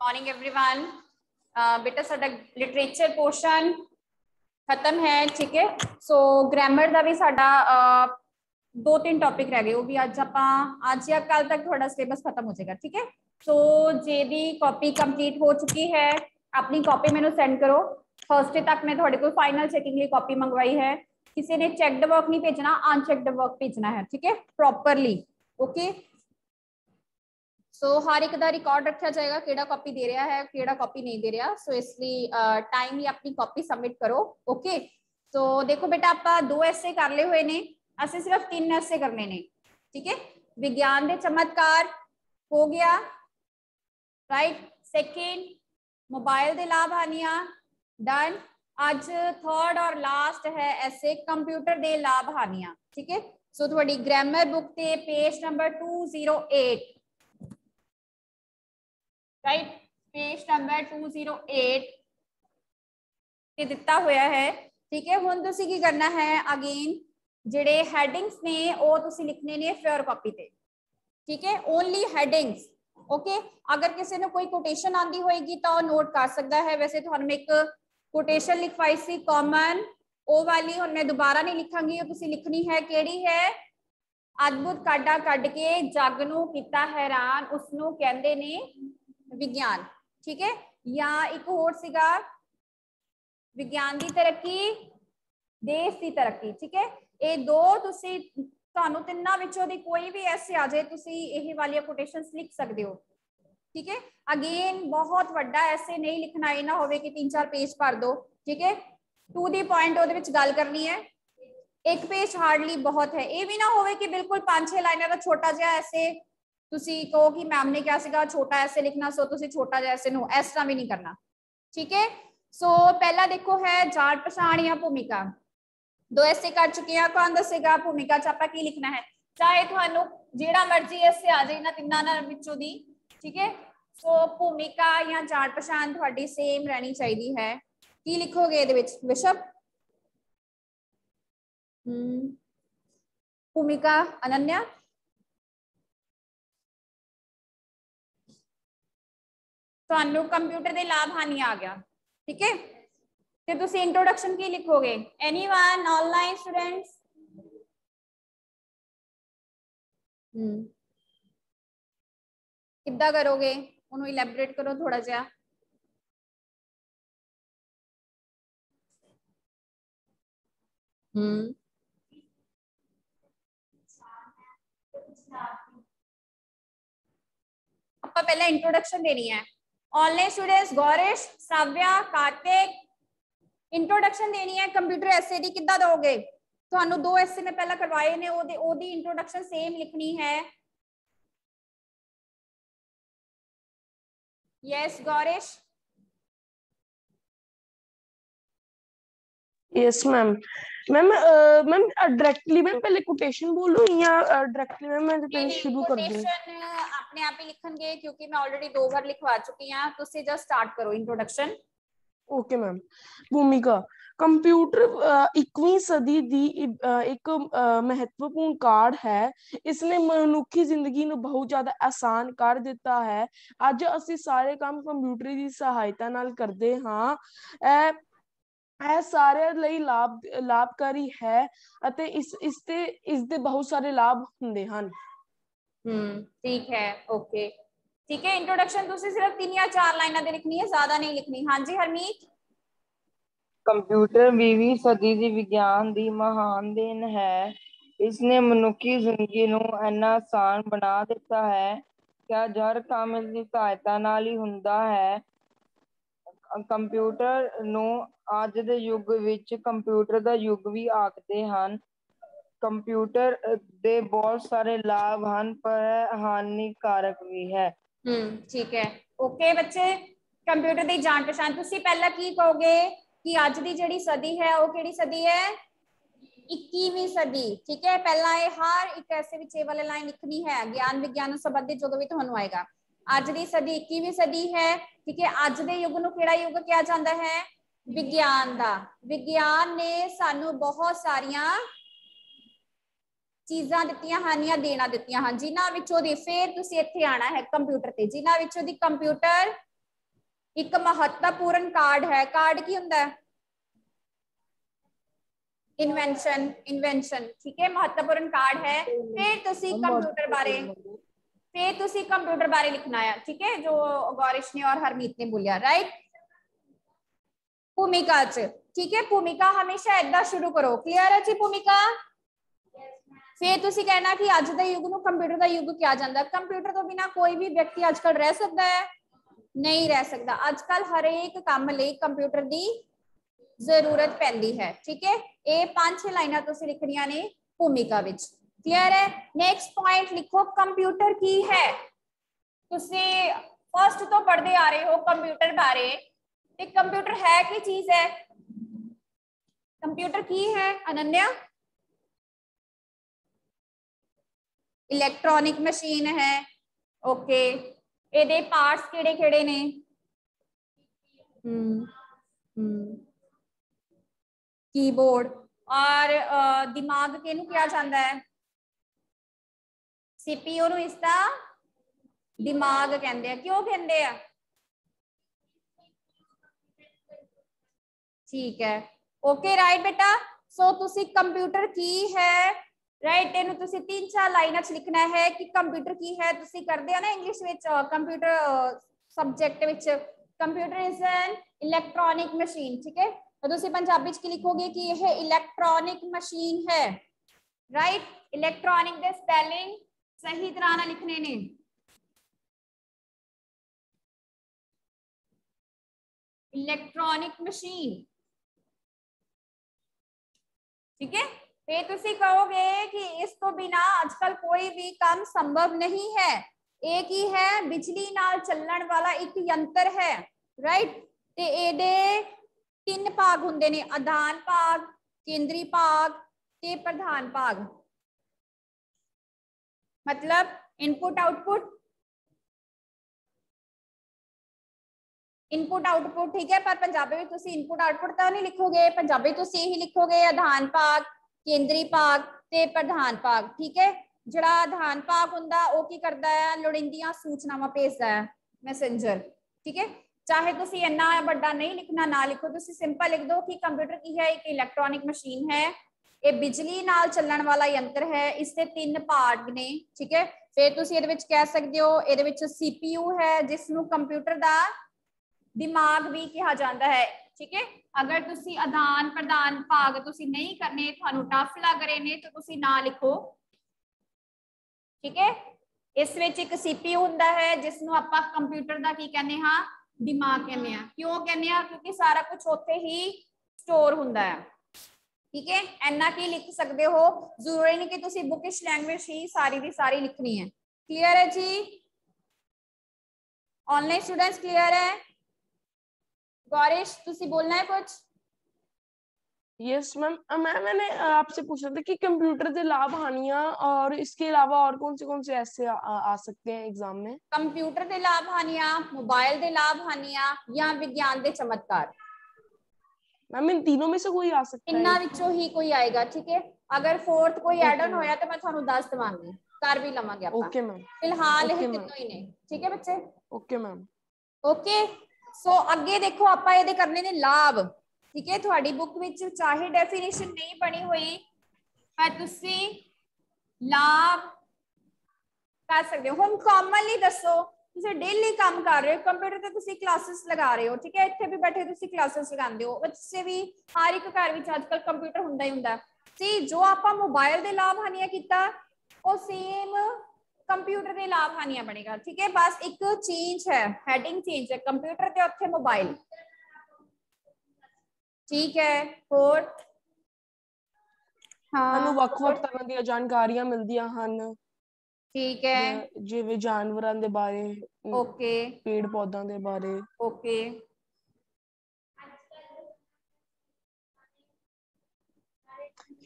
Morning everyone बेटा ਸਾਡਾ literature portion ਖਤਮ ਹੈ ਠੀਕ ਹੈ ਸੋ ਗ੍ਰਾਮਰ ਦਾ ਵੀ ਸਾਡਾ ਦੋ ਤਿੰਨ ਟੌਪਿਕ ਰਹਿ ਗਏ ਉਹ ਵੀ ਅੱਜ ਆਪਾਂ ਅੱਜ ਜਾਂ ਕੱਲ ਤੱਕ ਤੁਹਾਡਾ ਸਿਲੇਬਸ ਖਤਮ ਹੋ ਜਾਏਗਾ ਠੀਕ ਹੈ ਸੋ ਜਿਹਦੀ ਕਾਪੀ ਕੰਪਲੀਟ ਹੋ ਚੁੱਕੀ ਹੈ ਆਪਣੀ ਕਾਪੀ ਮੈਨੂੰ ਸੈਂਡ ਕਰੋ ਥਰਸਡੇ ਤੱਕ ਮੈਂ ਤੁਹਾਡੇ ਕੋਲ ਫਾਈਨਲ ਚੈਕਿੰਗ ਲਈ ਕਾਪੀ ਮੰਗਵਾਈ ਹੈ ਕਿਸੇ ਨੇ ਚੈੱਕਡ ਵਰਕ ਨਹੀਂ ਭੇਜਣਾ ਅਨਚੈੱਕਡ ਵਰਕ ਭੇਜਣਾ ਹੈ ਠੀਕ So so, हर एक का रिकॉर्ड रखा जाएगा केड़ा कॉपी दे रहा है केड़ा कॉपी नहीं दे रहा। सो so, इसलिए टाइमली अपनी कॉपी सबमिट करो ओके सो so, देखो बेटा आप दो ऐसे कर ले हुए ने। असि सिर्फ़ तीन ऐसे करने ने ठीक है? विज्ञान के चमत्कार हो गया राइट सेकेंड मोबाइल के लाभ हानिया डन अज थर्ड और लास्ट है ऐसे कंप्यूटर के लाभ हानिया ठीक है? सो थोड़ी ग्रामर बुक से page number 208 right page number 208 ਤੇ ਦਿੱਤਾ ਹੋਇਆ ਹੈ ਠੀਕ ਹੈ ਹੁਣ ਤੁਸੀਂ ਕੀ ਕਰਨਾ ਹੈ ਅਗੇਨ ਜਿਹੜੇ ਹੈਡਿੰਗਸ ਨੇ ਉਹ ਤੁਸੀਂ ਲਿਖਣੇ ਨੇ ਫੇਅਰ ਕਾਪੀ ਤੇ ਠੀਕ ਹੈ ਓਨਲੀ ਹੈਡਿੰਗਸ ਓਕੇ ਅਗਰ ਕਿਸੇ ਨੂੰ ਕੋਈ ਕੋਟੇਸ਼ਨ ਆਂਦੀ ਹੋਏਗੀ ਤਾਂ ਉਹ ਨੋਟ ਕਰ ਸਕਦਾ ਹੈ ਵੈਸੇ ਤੁਹਾਨੂੰ ਇੱਕ ਕੋਟੇਸ਼ਨ ਲਿਖਵਾਈ ਸੀ ਕਾਮਨ ਉਹ ਵਾਲੀ ਹੁਣ ਮੈਂ ਦੁਬਾਰਾ ਨਹੀਂ ਲਿਖਾਂਗੀ ਉਹ ਤੁਸੀਂ ਲਿਖਣੀ ਹੈ ਕਿਹੜੀ ਹੈ ਅਦਭੁਤ ਕਾਡਾ ਕੱਢ ਕੇ ਜੱਗ ਨੂੰ ਕੀਤਾ ਹੈਰਾਨ ਉਸ ਨੂੰ ਕਹਿੰਦੇ ਨੇ ਵਿਗਿਆਨ ਠੀਕ ਹੈ ਜਾਂ ਇੱਕ ਹੋਰ ਸੀਗਾ ਵਿਗਿਆਨ ਦੀ ਤਰੱਕੀ ਦੇਸ਼ ਦੀ ਤਰੱਕੀ ਠੀਕ ਹੈ ਇਹ ਦੋ ਤੁਸੀਂ ਤੁਹਾਨੂੰ ਤਿੰਨਾਂ ਵਿੱਚੋਂ ਦੀ ਕੋਈ ਵੀ ਐਸੇ ਆ ਜਾਏ ਤੁਸੀਂ ਇਹ ਵਾਲੀਆਂ ਕੋਟੇਸ਼ਨਸ ਲਿਖ ਸਕਦੇ ਹੋ ਠੀਕ ਹੈ ਅਗੇਨ ਬਹੁਤ ਵੱਡਾ ਐਸੇ ਨਹੀਂ ਲਿਖਣਾ ਇਹ ਨਾ ਹੋਵੇ ਕਿ ਤਿੰਨ ਚਾਰ ਪੇਜ ਭਰ ਦੋ ਠੀਕ ਹੈ ਟੂ ਦੀ ਪੁਆਇੰਟ ਉਹਦੇ ਵਿੱਚ ਗੱਲ ਕਰਨੀ ਹੈ ਇੱਕ ਪੇਜ ਹਾਰਡਲੀ ਬਹੁਤ ਹੈ ਇਹ ਵੀ ਨਾ ਹੋਵੇ ਕਿ ਬਿਲਕੁਲ ਪੰਜ ਛੇ ਲਾਈਨਾਂ ਦਾ ਛੋਟਾ ਜਿਹਾ ਐਸੇ ਤੁਸੀਂ ਕਹੋ ਕਿ ਮੈਮ ਨੇ ਕਿਹਾ ਸੀਗਾ ਛੋਟਾ ਐਸੇ ਲਿਖਣਾ ਸੋ ਤੁਸੀਂ ਛੋਟਾ ਜਿਹਾ ਐਸੇ ਨੂੰ ਇਸ ਤਰ੍ਹਾਂ ਵੀ ਨਹੀਂ ਕਰਨਾ ਠੀਕ ਹੈ ਸੋ ਪਹਿਲਾ ਦੇਖੋ ਹੈ ਜਾਟ ਪਛਾਣ ਜਾਂ ਭੂਮਿਕਾ ਦੋ ਐਸੇ ਕਰ ਚੁੱਕੇ ਆ ਕੌਣ ਦੱਸੇਗਾ ਭੂਮਿਕਾ ਚ ਆਪਾਂ ਕੀ ਲਿਖਣਾ ਹੈ ਚਾਹੇ ਤੁਹਾਨੂੰ ਜਿਹੜਾ ਮਰਜ਼ੀ ਐਸੇ ਆ ਜਾਏ ਇਹਨਾਂ ਤਿੰਨਾਂ ਨਾਲ ਵਿੱਚੋਂ ਦੀ ਠੀਕ ਹੈ ਸੋ ਭੂਮਿਕਾ ਜਾਂ ਜਾਟ ਪਛਾਣ ਤੁਹਾਡੀ ਸੇਮ ਰਹਿਣੀ ਚਾਹੀਦੀ ਹੈ ਕੀ ਲਿਖੋਗੇ ਇਹਦੇ ਵਿੱਚ ਵਿਸ਼ਵ ਹਮ ਭੂਮਿਕਾ ਅਨੰਨਿਆ ਤੁਹਾਨੂੰ ਕੰਪਿਊਟਰ ਦੇ ਲਾਭ ਹਾਨੀ ਆ ਗਿਆ ਠੀਕ ਹੈ ਤੇ ਤੁਸੀਂ ਇੰਟਰੋਡਕਸ਼ਨ ਕੀ ਲਿਖੋਗੇ ਐਨੀਵਨ ਆਨਲਾਈਨ ਸਟੂਡੈਂਟਸ ਹਮ ਕਿੱਦਾਂ ਕਰੋਗੇ ਉਹਨੂੰ ਇਲੈਬੋਰੇਟ ਕਰੋ ਥੋੜਾ ਜਿਹਾ ਹਮ ਆਪਾਂ ਪਹਿਲਾਂ ਇੰਟਰੋਡਕਸ਼ਨ ਦੇਣੀ ਹੈ online students Gaurish Savya Kartik introduction देनी है कंप्यूटर ऐसे दी किदा दोगे ਤੁਹਾਨੂੰ ਦੋ ਐਸੇ ਮੈਂ ਪਹਿਲਾਂ ਕਰਵਾਏ ਨੇ ਉਹਦੇ ਉਹਦੀ ਇੰਟਰੋਡਕਸ਼ਨ ਸੇਮ ਲਿਖਣੀ ਹੈ yes Gaurish yes ma'am ma'am ma'am directly ma'am पहले कोटेशन बोलूं या डायरेक्टली मैम मैं पहले शुरू कर दूं कोटेशन अपने आप ही लिखणगे क्योंकि मैं ऑलरेडी दो बार लिखवा चुकी हूं तो से जस्ट स्टार्ट करो इंट्रोडक्शन ओके मैम भूमिका ਕੰਪਿਊਟਰ 21ਵੀਂ ਸਦੀ ਦੀ ਇੱਕ ਮਹੱਤਵਪੂਰਨ ਕਾਢ ਹੈ ਇਸ ਨੇ ਮਨੁੱਖੀ ਜ਼ਿੰਦਗੀ ਨੂੰ ਬਹੁਤ ਜ਼ਿਆਦਾ ਆਸਾਨ ਕਰ ਦਿੱਤਾ ਹੈ ਅੱਜ ਅਸੀਂ ਸਾਰੇ ਕੰਮ ਕੰਪਿਊਟਰ ਦੀ ਸਹਾਇਤਾ ਨਾਲ ਕਰਦੇ ਹਾਂ ਇਹ ਇਹ ਸਾਰਿਆਂ ਲਈ ਲਾਭ ਲਾਭਕਾਰੀ ਹੈ ਅਤੇ ਇਸ ਇਸ ਤੇ ਇਸ ਦੇ ਬਹੁਤ ਸਾਰੇ ਲਾਭ ਹੁੰਦੇ ਹਨ। ਹਮ ਠੀਕ ਹੈ ਓਕੇ ਠੀਕ ਹੈ ਇੰਟਰੋਡਕਸ਼ਨ ਤੁਸੀਂ ਸਿਰਫ ਤਿੰਨ ਜਾਂ ਚਾਰ ਲਾਈਨਾਂ ਦੇ ਲਿਖਣੀ ਹੈ ਜ਼ਿਆਦਾ ਨਹੀਂ ਲਿਖਣੀ। ਹਾਂਜੀ ਹਰਮੀਤ? ਕੰਪਿਊਟਰ 20ਵੀਂ ਸਦੀ ਦੀ ਵਿਗਿਆਨ ਦੀ ਮਹਾਨ ਦੇਨ ਹੈ। ਇਸ ਨੇ ਮਨੁੱਖੀ ਜ਼ਿੰਦਗੀ ਨੂੰ ਇੰਨਾ ਆਸਾਨ ਬਣਾ ਦਿੱਤਾ ਹੈ। ਕਿ ਹਰ ਕੰਮ ਇਸ ਦੀ ਸਹਾਇਤਾ ਨਾਲ ਹੀ ਹੁੰਦਾ ਹੈ। ਕੰਪਿਊਟਰ ਨੂੰ ਅੱਜ ਦੇ ਯੁੱਗ ਵਿੱਚ ਕੰਪਿਊਟਰ ਦਾ ਯੁੱਗ ਵੀ ਆਖਦੇ ਹਨ। ਕੰਪਿਊਟਰ ਦੇ ਬਹੁਤ ਸਾਰੇ ਲਾਭ ਹਨ, ਪਰ ਹਾਨੀਕਾਰਕ ਵੀ ਹੈ। ਹਮ ਠੀਕ ਹੈ। ਓਕੇ ਬੱਚੇ, ਕੰਪਿਊਟਰ ਦੀ ਜਾਣ ਪਛਾਣ, ਤੁਸੀਂ ਪਹਿਲਾਂ ਕੀ ਕਹੋਗੇ ਕਿ ਅੱਜ ਦੀ ਜਿਹੜੀ ਸਦੀ ਹੈ, ਉਹ ਕਿਹੜੀ ਸਦੀ ਹੈ? 21ਵੀਂ ਸਦੀ, ਠੀਕ ਹੈ। ਪਹਿਲਾਂ ਇਹ ਹਰ ਇੱਕ ਐਸੇ ਵਿੱਚ ਇਹ ਵਾਲਾ ਲਾਈਨ ਲਿਖਣੀ ਹੈ, ਗਿਆਨ ਵਿਗਿਆਨ ਨਾਲ ਸੰਬੰਧਿਤ ਜਦੋਂ ਵੀ ਤੁਹਾਨੂੰ ਆਏਗਾ। ਅੱਜ ਦੀ ਸਦੀ 21ਵੀਂ ਸਦੀ ਹੈ। ਠੀਕ ਹੈ ਅੱਜ ਦੇ ਯੁੱਗ ਨੂੰ ਕਿਹੜਾ ਯੁੱਗ ਕਿਹਾ ਜਾਂਦਾ ਹੈ ਵਿਗਿਆਨ ਦਾ ਵਿਗਿਆਨ ਨੇ ਸਾਨੂੰ ਬਹੁਤ ਸਾਰੀਆਂ ਚੀਜ਼ਾਂ ਦਿੱਤੀਆਂ ਹਨ ਜਾਂ ਦੇਣਾ ਦਿੱਤੀਆਂ ਹਨ ਜਿਨ੍ਹਾਂ ਵਿੱਚੋਂ ਦੀ ਫੇਰ ਤੁਸੀਂ ਇੱਥੇ ਆਣਾ ਹੈ ਕੰਪਿਊਟਰ ਤੇ ਜਿਨ੍ਹਾਂ ਵਿੱਚੋਂ ਦੀ ਕੰਪਿਊਟਰ ਇੱਕ ਮਹੱਤਵਪੂਰਨ ਕਾਰਡ ਹੈ ਕਾਰਡ ਕੀ ਹੁੰਦਾ ਹੈ ਇਨਵੈਂਸ਼ਨ ਇਨਵੈਂਸ਼ਨ ਠੀਕ ਹੈ ਮਹੱਤਵਪੂਰਨ ਕਾਰਡ ਹੈ ਫਿਰ ਤੁਸੀਂ ਕੰਪਿਊਟਰ ਬਾਰੇ ਫਿਰ ਤੁਸੀਂ ਕੰਪਿਊਟਰ ਬਾਰੇ ਲਿਖਣਾ ਹੈ ਠੀਕ ਹੈ ਜੋ ਗੌਰਿਸ਼ ਨੇ ਔਰ ਹਰਮੀਤ ਨੇ ਬੋਲਿਆ ਰਾਈਟ ਭੂਮਿਕਾ ਚ ਠੀਕ ਹੈ ਭੂਮਿਕਾ ਹਮੇਸ਼ਾ ਏਦਾਂ ਸ਼ੁਰੂ ਕਰੋ ਕਲੀਅਰ ਹੈ ਜੀ ਭੂਮਿਕਾ ਫਿਰ ਤੁਸੀਂ ਕਹਿਣਾ ਕਿ ਅੱਜ ਦੇ ਯੁੱਗ ਨੂੰ ਕੰਪਿਊਟਰ ਦਾ ਯੁੱਗ ਕਿਹਾ ਜਾਂਦਾ ਕੰਪਿਊਟਰ ਤੋਂ ਬਿਨਾ ਕੋਈ ਵੀ ਵਿਅਕਤੀ ਅੱਜਕੱਲ ਰਹਿ ਸਕਦਾ ਹੈ ਨਹੀਂ ਰਹਿ ਸਕਦਾ ਅੱਜਕੱਲ ਹਰੇਕ ਕੰਮ ਲਈ ਕੰਪਿਊਟਰ ਦੀ ਜ਼ਰੂਰਤ ਪੈਂਦੀ ਹੈ ਠੀਕ ਹੈ ਇਹ ਪੰਜ ਛੇ ਲਾਈਨਾਂ ਤੁਸੀਂ ਲਿਖਣੀਆਂ ਨੇ ਭੂਮਿਕਾ ਵਿੱਚ ਕਲੀਅਰ ਹੈ ਨੈਕਸਟ ਪੁਆਇੰਟ ਲਿਖੋ ਕੰਪਿਊਟਰ ਕੀ ਹੈ ਤੁਸੀਂ ਫਸਟ ਤੋਂ ਪੜ੍ਹਦੇ ਆ ਰਹੇ ਹੋ ਕੰਪਿਊਟਰ ਬਾਰੇ ਤੇ ਕੰਪਿਊਟਰ ਹੈ ਕੀ ਚੀਜ਼ ਹੈ ਕੰਪਿਊਟਰ ਕੀ ਹੈ ਅਨੰਨਿਆ ਇਲੈਕਟ੍ਰੋਨਿਕ ਮਸ਼ੀਨ ਹੈ ਓਕੇ ਇਹਦੇ ਪਾਰਟਸ ਕਿਹੜੇ ਕਿਹੜੇ ਨੇ ਹਮ ਹਮ ਕੀਬੋਰਡ ਔਰ ਦਿਮਾਗ ਕਿਹਨੂੰ ਕਿਹਾ ਜਾਂਦਾ ਹੈ ਸੀਪੀਯੂ ਨੂੰ ਇਸ ਦਾ ਦਿਮਾਗ ਕਹਿੰਦੇ ਆ ਕਿਉਂ ਕਹਿੰਦੇ ਆ ਠੀਕ ਹੈ ਓਕੇ ਰਾਈਟ ਬੇਟਾ ਸੋ ਤੁਸੀਂ ਕੰਪਿਊਟਰ ਕੀ ਹੈ ਰਾਈਟ ਇਹਨੂੰ ਤੁਸੀਂ ਤਿੰਨ ਚਾਰ ਲਾਈਨਾਂ ਚ ਲਿਖਣਾ ਹੈ ਕਿ ਕੰਪਿਊਟਰ ਕੀ ਹੈ ਤੁਸੀਂ ਕਰਦੇ ਹੋ ਨਾ ਇੰਗਲਿਸ਼ ਵਿੱਚ ਕੰਪਿਊਟਰ ਸਬਜੈਕਟ ਵਿੱਚ computer is an electronic machine ਠੀਕ ਹੈ ਤਾਂ ਤੁਸੀਂ ਪੰਜਾਬੀ ਚ ਕੀ ਲਿਖੋਗੇ ਕਿ ਇਹ ਇਲੈਕਟ੍ਰੋਨਿਕ ਮਸ਼ੀਨ ਹੈ ਰਾਈਟ ਇਲੈਕਟ੍ਰੋਨਿਕ ਦੇ ਸਪੈਲਿੰਗ ਸਹੀ ਤਰ੍ਹਾਂ ਨਾਲ ਲਿਖਣੇ ਨੇ ਇਲੈਕਟ੍ਰੋਨਿਕ ਮਸ਼ੀਨ ਠੀਕ ਹੈ ਤੇ ਤੁਸੀਂ ਕਹੋਗੇ ਕਿ ਇਸ ਤੋਂ ਬਿਨਾ ਅੱਜਕੱਲ ਕੋਈ ਵੀ ਕੰਮ ਸੰਭਵ ਨਹੀਂ ਹੈ ਇਹ ਕੀ ਹੈ ਬਿਜਲੀ ਨਾਲ ਚੱਲਣ ਵਾਲਾ ਇੱਕ ਯੰਤਰ ਹੈ ਰਾਈਟ ਤੇ ਇਹਦੇ ਤਿੰਨ ਭਾਗ ਹੁੰਦੇ ਨੇ ਆਧਾਨ ਭਾਗ ਕੇਂਦਰੀ ਭਾਗ ਤੇ ਪ੍ਰਧਾਨ ਭਾਗ मतलब इनपुट आउटपुट ਇਨਪੁਟ ਆਊਟਪੁੱਟ ਠੀਕ ਹੈ ਪਰ ਪੰਜਾਬੀ ਵਿੱਚ ਤੁਸੀਂ ਇਨਪੁਟ ਆਊਟਪੁੱਟ ਤਾਂ ਨਹੀਂ ਲਿਖੋਗੇ ਪੰਜਾਬੀ ਤੁਸੀਂ ਇਹੀ ਲਿਖੋਗੇ ਆਧਾਨ ਭਾਗ ਕੇਂਦਰੀ ਭਾਗ ਤੇ ਪ੍ਰਧਾਨ ਭਾਗ ਠੀਕ ਹੈ ਜਿਹੜਾ ਆਧਾਨ ਭਾਗ ਹੁੰਦਾ ਉਹ ਕੀ ਕਰਦਾ ਹੈ ਲੋੜੀਂਦੀਆਂ ਸੂਚਨਾਵਾਂ ਭੇਜਦਾ ਹੈ ਮੈਸੇਂਜਰ ਠੀਕ ਹੈ ਚਾਹੇ ਤੁਸੀਂ ਇੰਨਾ ਵੱਡਾ ਨਹੀਂ ਲਿਖਣਾ ਨਾ ਲਿਖੋ ਤੁਸੀਂ ਸਿੰਪਲ ਲਿਖ ਦਿਓ ਕਿ ਕੰਪਿਊਟਰ ਕੀ ਹੈ ਇੱਕ ਇਲੈਕਟ੍ਰੋਨਿਕ ਮਸ਼ੀਨ ਹੈ ਇਹ ਬਿਜਲੀ ਨਾਲ ਚੱਲਣ ਵਾਲਾ ਯੰਤਰ ਹੈ ਇਸ ਦੇ ਤਿੰਨ ਭਾਗ ਨੇ ਠੀਕ ਹੈ ਫਿਰ ਤੁਸੀਂ ਇਹਦੇ ਵਿੱਚ ਕਹਿ ਸਕਦੇ ਹੋ ਇਹਦੇ ਵਿੱਚ ਸੀਪੀਯੂ ਹੈ ਜਿਸ ਨੂੰ ਕੰਪਿਊਟਰ ਦਾ ਦਿਮਾਗ ਵੀ ਕਿਹਾ ਜਾਂਦਾ ਹੈ ਠੀਕ ਹੈ ਅਗਰ ਤੁਸੀਂ ਆਦਾਨ ਪ੍ਰਦਾਨ ਭਾਗ ਤੁਸੀਂ ਨਹੀਂ ਕਰਨੇ ਤੁਹਾਨੂੰ ਟਫ ਲੱਗ ਰਹੇ ਨੇ ਤਾਂ ਤੁਸੀਂ ਨਾ ਲਿਖੋ ਠੀਕ ਹੈ ਇਸ ਵਿੱਚ ਇੱਕ ਸੀਪੀਯੂ ਹੁੰਦਾ ਹੈ ਜਿਸ ਨੂੰ ਆਪਾਂ ਕੰਪਿਊਟਰ ਦਾ ਕੀ ਕਹਿੰਦੇ ਹਾਂ ਦਿਮਾਗ ਕਹਿੰਦੇ ਆ ਕਿਉਂ ਕਹਿੰਦੇ ਆ ਕਿਉਂਕਿ ਸਾਰਾ ਕੁਝ ਉੱਥੇ ਹੀ ਸਟੋਰ ਹੁੰਦਾ ਹੈ ਠੀਕ ਹੈ ਐਨਾ ਕੀ ਲਿਖ ਸਕਦੇ ਹੋ ਜ਼ਰੂਰੀ ਨਹੀਂ ਕਿ ਤੁਸੀਂ ਬੁਕਿਸ਼ ਲੈਂਗੁਏਜ ਹੀ ਸਾਰੀ ਦੀ ਸਾਰੀ ਲਿਖਣੀ ਹੈ ਕਲੀਅਰ ਹੈ ਜੀ ऑनलाइन स्टूडेंट्स क्लियर है गौरिश तुसी बोलना है कुछ यस मैम मैम मैंने आपसे पूछा था कि कंप्यूटर के लाभ हानियां और इसके अलावा और कौन से कौन से ऐसे आ, आ सकते हैं एग्जाम में कंप्यूटर के लाभ हानियां मोबाइल के लाभ हानियां या विज्ञान के चमत्कार ਮੈਮ ਇਨ ਤਿੰਨੋਂ ਵਿੱਚ ਕੋਈ ਆ ਸਕਦਾ ਇਹਨਾਂ ਵਿੱਚੋਂ ਹੀ ਕੋਈ ਆਏਗਾ ਠੀਕ ਹੈ ਅਗਰ ਫੋਰਥ ਕੋਈ ਐਡ ਆਨ ਹੋਇਆ ਤਾਂ ਮੈਂ ਤੁਹਾਨੂੰ ਦੱਸ ਦਵਾਂਗੀ ਕਰ ਵੀ ਲਵਾਂਗੇ ਆਪਾਂ ਓਕੇ ਮੈਮ ਫਿਲਹਾਲ ਇਹ ਤਿੰਨੋਂ ਹੀ ਨੇ ਠੀਕ ਹੈ ਬੱਚੇ ਓਕੇ ਮੈਮ ਓਕੇ ਸੋ ਅੱਗੇ ਦੇਖੋ ਆਪਾਂ ਇਹਦੇ ਕਰਨੇ ਨੇ ਲਾਭ ਠੀਕ ਹੈ ਤੁਹਾਡੀ ਬੁੱਕ ਵਿੱਚ ਚਾਹੇ ਡੈਫੀਨੇਸ਼ਨ ਨਹੀਂ ਬਣੀ ਹੋਈ ਪਰ ਤੁਸੀਂ ਲਾਭ ਕਰ ਸਕਦੇ ਹੋ ਹੁਣ ਕਾਮਨਲੀ ਦੱਸੋ ਤੁਸੀਂ ਡੇਲੀ ਕੰਮ ਕਰ ਰਹੇ ਹੋ ਕੰਪਿਊਟਰ ਤੇ ਤੁਸੀਂ ਕਲਾਸਿਸ ਲਗਾ ਰਹੇ ਹੋ ਠੀਕ ਹੈ? ਇੱਥੇ ਵੀ ਬੈਠੇ ਤੁਸੀਂ ਕਲਾਸਿਸ ਲਗਾਉਂਦੇ ਹੋ ਬੱਚੇ ਵੀ ਹਰ ਇੱਕ ਘਰ ਵਿੱਚ ਅੱਜਕੱਲ ਕੰਪਿਊਟਰ ਹੁੰਦਾ ਹੀ ਹੁੰਦਾ। ਸੀ ਜੋ ਆਪਾਂ ਮੋਬਾਈਲ ਦੇ ਲਾਭ ਹਾਨੀਆਂ ਕੀਤਾ ਉਹ ਸੇਮ ਕੰਪਿਊਟਰ ਦੇ ਲਾਭ ਹਾਨੀਆਂ ਬਣੇਗਾ ਠੀਕ ਹੈ? ਬਸ ਇੱਕ ਚੇਂਜ ਹੈ ਹੈਡਿੰਗ ਚੇਂਜ ਹੈ ਕੰਪਿਊਟਰ ਤੇ ਉੱਥੇ ਮੋਬਾਈਲ ਠੀਕ ਹੈ ਹੋਰ? ਸਾਨੂੰ ਹਾਂ ਵੱਖ-ਵੱਖ ਤਰ੍ਹਾਂ ਦੀਆਂ ਜਾਣਕਾਰੀਆਂ ਮਿਲਦੀਆਂ ਹਨ। ਠੀਕ ਹੈ ਜਿ- ਜਿਵੇਂ ਜਾਨਵਰਾਂ ਦੇ ਬਾਰੇ ਅਮ, ਓਕੇ ਪੇੜ ਪੌਦਿਆਂ ਦੇ ਬਾਰੇ ਓਕੇ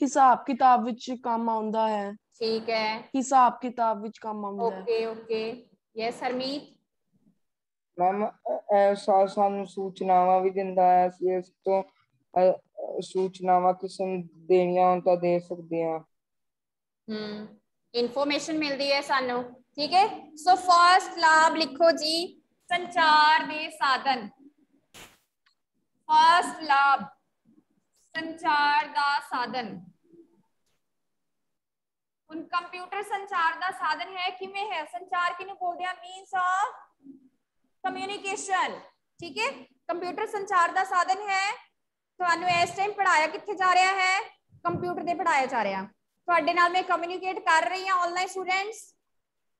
ਹਿਸਾਬ ਕਿਤਾਬ ਵਿੱਚ ਕੰਮ ਆਉਂਦਾ ਹੈ ਠੀਕ ਹੈ ਹਿਸਾਬ ਕਿਤਾਬ ਵਿੱਚ ਕੰਮ ਆਉਂਦਾ ਹੈ okay okay yes Harmeet ma'am ਇਹ ਸਾ- ਸਾਨੂੰ ਸੂਚਨਾਵਾਂ ਵੀ ਦਿੰਦਾ ਹੈ ਅਸੀਂ ਇਸ ਤੋਂ ਅ, ਅ, ਸੂਚਨਾਵਾਂ ਕਿਸੇ ਨੂੰ ਦੇਣੀਆਂ ਹੋਣ ਤਾਂ ਦੇ ਸਕਦੇ ਹਾਂ ਹਮ ਇਨਫੋਰਮੇਸ਼ਨ ਮਿਲਦੀ ਹੈ ਸਾਨੂੰ ਠੀਕ ਹੈ ਸੋ ਫਰਸਟ ਲਾਭ ਲਿਖੋ ਜੀ ਸੰਚਾਰ ਦੇ ਸਾਧਨ ਫਸਟ ਲਾਭ ਸੰਚਾਰ ਦਾ ਸਾਧਨ ਹੁਣ ਕੰਪਿਊਟਰ ਸੰਚਾਰ ਦਾ ਸਾਧਨ ਹੈ ਕਿਵੇਂ ਹੈ ਸੰਚਾਰ ਕਿਨੂੰ ਬੋਲਦੇ ਆ ਮੀਨਸ ਆਫ ਕਮਿਊਨੀਕੇਸ਼ਨ ਠੀਕ ਹੈ ਕੰਪਿਊਟਰ ਸੰਚਾਰ ਦਾ ਸਾਧਨ ਹੈ ਤੁਹਾਨੂੰ ਇਸ ਟਾਈਮ ਪੜਾਇਆ ਕਿੱਥੇ ਜਾ ਰਿਹਾ ਹੈ ਕੰਪਿਊਟਰ ਤੇ ਪੜਾਇਆ ਜਾ ਰਿਹਾ ਤੁਹਾਡੇ ਨਾਲ ਮੈਂ ਕਮਿਊਨੀਕੇਟ ਕਰ ਰਹੀ ਹਾਂ ਆਨਲਾਈਨ ਸਟੂਡੈਂਟਸ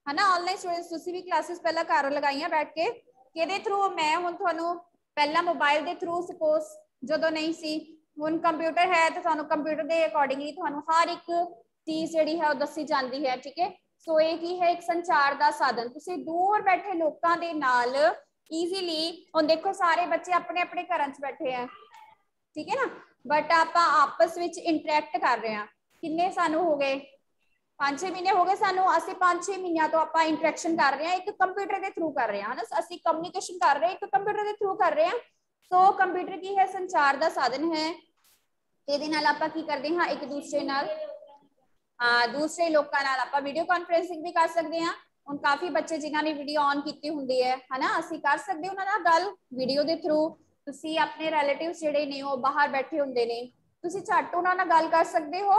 ਹਨਾ ਆਨਲਾਈਨ ਸਟੂਡੈਂਟਸ ਤੁਸੀਂ ਵੀ ਕਲਾਸਿਸ ਪਹਿਲਾਂ ਕਰ ਲਗਾਈਆਂ ਬੈਠ ਕੇ। ਕਿਹਦੇ ਥਰੂ ਮੈਂ ਹੁਣ ਤੁਹਾਨੂੰ ਪਹਿਲਾਂ ਮੋਬਾਈਲ ਦੇ ਥਰੂ ਸਪੋਜ਼ ਜਦੋਂ ਨਹੀਂ ਸੀ। ਹੁਣ ਕੰਪਿਊਟਰ ਹੈ ਤਾਂ ਤੁਹਾਨੂੰ ਕੰਪਿਊਟਰ ਦੇ ਅਕੋਰਡਿੰਗਲੀ ਤੁਹਾਨੂੰ ਹਰ ਇੱਕ ਚੀਜ਼ ਜਿਹੜੀ ਹੈ ਉਹ ਦੱਸੀ ਜਾਂਦੀ ਹੈ, ਠੀਕ ਹੈ? ਸੋ ਇਹ ਕੀ ਹੈ? ਇੱਕ ਸੰਚਾਰ ਦਾ ਸਾਧਨ। ਤੁਸੀਂ ਦੂਰ ਬੈਠੇ ਲੋਕਾਂ ਦੇ ਨਾਲ ਈਜ਼ੀਲੀ ਹੁਣ ਦੇਖੋ ਸਾਰੇ ਬੱਚੇ ਆਪਣੇ ਆਪਣੇ ਘਰਾਂ 'ਚ ਬੈਠੇ ਆ। ਠੀਕ ਹੈ ਨਾ? ਬਟ ਆਪਾਂ ਆਪਸ ਵਿੱਚ ਇੰਟਰੈਕਟ ਕਰ ਰਹੇ ਹਾਂ। ਕਿੰਨੇ ਸਾਨੂੰ ਹੋ ਗਏ 5-6 ਮਹੀਨੇ ਹੋ ਗਏ ਸਾਨੂੰ ਅਸੀਂ 5-6 ਮਹੀਨਿਆਂ ਤੋਂ ਆਪਾਂ ਇੰਟਰੈਕਸ਼ਨ ਕਰ ਰਹੇ ਹਾਂ ਇੱਕ ਕੰਪਿਊਟਰ ਦੇ ਥਰੂ ਕਰ ਰਹੇ ਹਾਂ ਹਨਾ ਅਸੀਂ ਕਮਿਊਨੀਕੇਸ਼ਨ ਕਰ ਰਹੇ ਹਾਂ ਇੱਕ ਕੰਪਿਊਟਰ ਦੇ ਥਰੂ ਕਰ ਰਹੇ ਹਾਂ ਸੋ ਕੰਪਿਊਟਰ ਕੀ ਹੈ ਸੰਚਾਰ ਦਾ ਸਾਧਨ ਹੈ ਇਹਦੇ ਨਾਲ ਆਪਾਂ ਕੀ ਕਰਦੇ ਹਾਂ ਇੱਕ ਦੂਸਰੇ ਨਾਲ ਆ ਦੂਸਰੇ ਲੋਕਾਂ ਨਾਲ ਆਪਾਂ ਵੀਡੀਓ ਕਾਨਫਰੈਂਸਿੰਗ ਵੀ ਕਰ ਸਕਦੇ ਹਾਂ ਹੁਣ ਕਾਫੀ ਬੱਚੇ ਜਿਨ੍ਹਾਂ ਨੇ ਵੀਡੀਓ ਔਨ ਕੀਤੀ ਹੁੰਦੀ ਹੈ ਹਨਾ ਅਸੀਂ ਕਰ ਸਕਦੇ ਉਹਨਾਂ ਨਾਲ ਗੱਲ ਵੀਡੀਓ ਦੇ ਥਰੂ ਤੁਸੀਂ ਆਪਣੇ ਰਿਲੇਟਿਵਸ ਜਿਹੜੇ ਨੇ ਉਹ ਬਾਹਰ ਬੈਠੇ ਹੁੰਦੇ ਨੇ ਤੁਸੀਂ ਝੱਟ ਉਹਨਾਂ ਨਾਲ ਗੱਲ ਕਰ ਸਕਦੇ ਹੋ